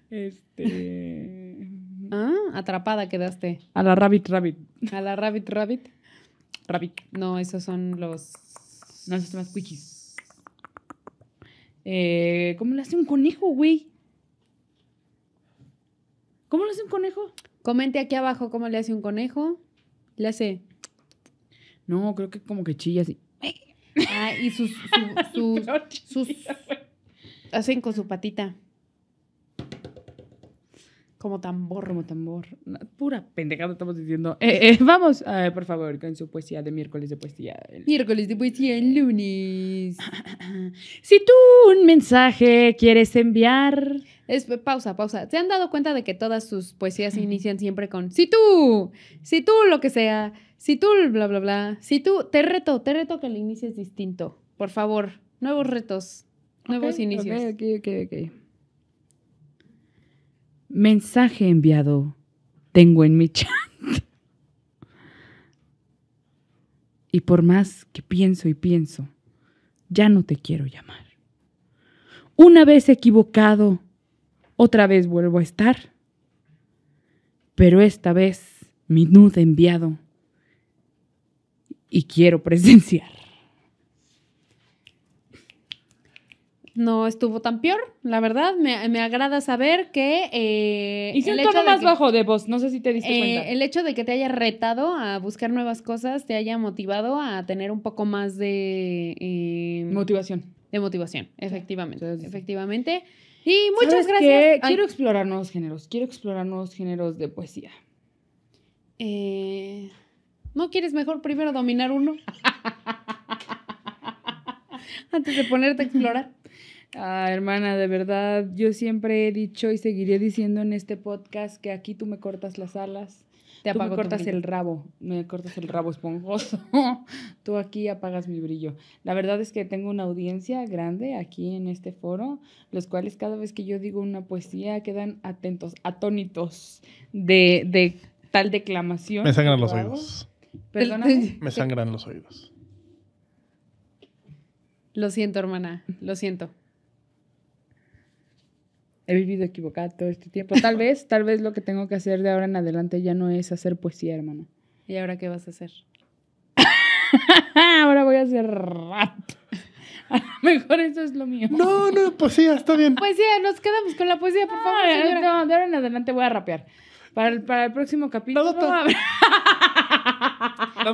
Este. Ah, atrapada quedaste. A la rabbit, rabbit. A la rabbit rabbit. Rabbit. No, esos son los. No, esos son más quickies. Eh, ¿Cómo le hace un conejo, güey? ¿Cómo le hace un conejo? Comente aquí abajo cómo le hace un conejo. Le hace. No, creo que como que chilla así. Ah, y sus, su- [laughs] sus, sus- hacen con su patita. Como tambor. Como tambor. Pura pendejada estamos diciendo. Eh, eh, vamos, eh, por favor, con su poesía de miércoles de poesía. Miércoles de poesía el lunes. [laughs] Si tú un mensaje quieres enviar. Es, pausa, pausa. ¿Se han dado cuenta de que todas sus poesías inician siempre con si tú, si tú lo que sea, si tú bla bla bla, si tú te reto, te reto que el inicio es distinto. Por favor, nuevos retos, nuevos inicios. ok, ok, ok, ok. Mensaje enviado. Tengo en mi chat. [laughs] Y por más que pienso y pienso, ya no te quiero llamar. Una vez equivocado, otra vez vuelvo a estar. Pero esta vez mi nude enviado y quiero presenciar. No estuvo tan peor, la verdad. Me, me agrada saber que eh, Hice un hecho tono más que- bajo de voz, no sé si te diste eh, cuenta. el hecho de que te haya retado a buscar nuevas cosas, te haya motivado a tener un poco más de eh, Motivación. de motivación, efectivamente, Sí, sí, sí. efectivamente. Y muchas ¿Sabes gracias. Quiero explorar nuevos géneros. Quiero explorar nuevos géneros de poesía. eh, ¿No quieres mejor primero dominar uno? [laughs] Antes de ponerte a explorar. Ah, hermana, de verdad, yo siempre he dicho y seguiré diciendo en este podcast que aquí tú me cortas las alas. Te tú me cortas el rabo, me cortas el rabo esponjoso. [laughs] tú aquí apagas mi brillo. La verdad es que tengo una audiencia grande aquí en este foro, los cuales cada vez que yo digo una poesía quedan atentos, atónitos de, de tal declamación. Me sangran los oídos. Perdóname. [laughs] Me sangran los oídos. Lo siento, hermana. Lo siento. He vivido equivocada todo este tiempo. Tal [laughs] vez, tal vez lo que tengo que hacer de ahora en adelante ya no es hacer poesía, hermana. ¿Y ahora qué vas a hacer? [laughs] ahora voy a hacer rap. [laughs] A lo mejor eso es lo mío. No, no, sí, está bien. Poesía, nos quedamos con la poesía, por favor, señora. no, de ahora en adelante voy a rapear. Para el, para el próximo capítulo habrá, [laughs]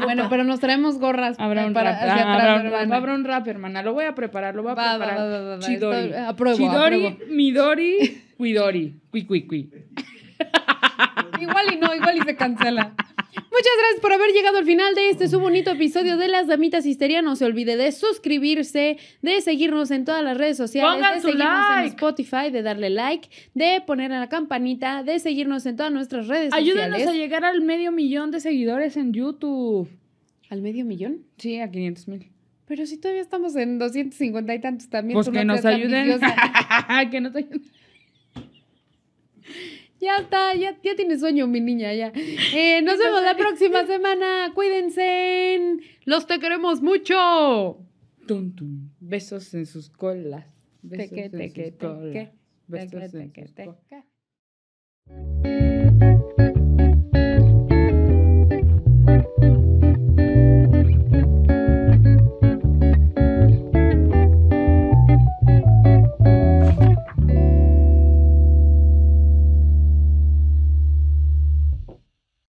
Bueno, pero nos traemos gorras habrá un para rap. hacia ah, atrás, habrá, un habrá un rap, hermana. Lo voy a preparar, lo voy a Va, preparar. va, va. Chidori. Apruebo, Chidori, apruebo. Midori, [laughs] Cuidori. Cui, cui, cui. Igual y no, igual y se cancela. Muchas gracias por haber llegado al final de este su bonito episodio de Las Damitas Histeria. No se olvide de suscribirse, de seguirnos en todas las redes sociales, Pongan de su seguirnos en. Spotify, de darle like, de poner a la campanita, de seguirnos en todas nuestras redes Ayúdenos sociales. a llegar al medio millón de seguidores en YouTube. ¿Al medio millón? Sí, a 500 mil. Pero si todavía estamos en 250 y tantos también. Pues que no nos seas ayuden. ambiciosa. [laughs] que nos ayuden. Ya está, ya, ya tienes sueño, mi niña, ya. Eh, nos vemos la próxima semana. Cuídense. Los te queremos mucho. Tum, tum. Besos en sus colas. Besos Teque, en teque, sus colas. Besos en sus colas.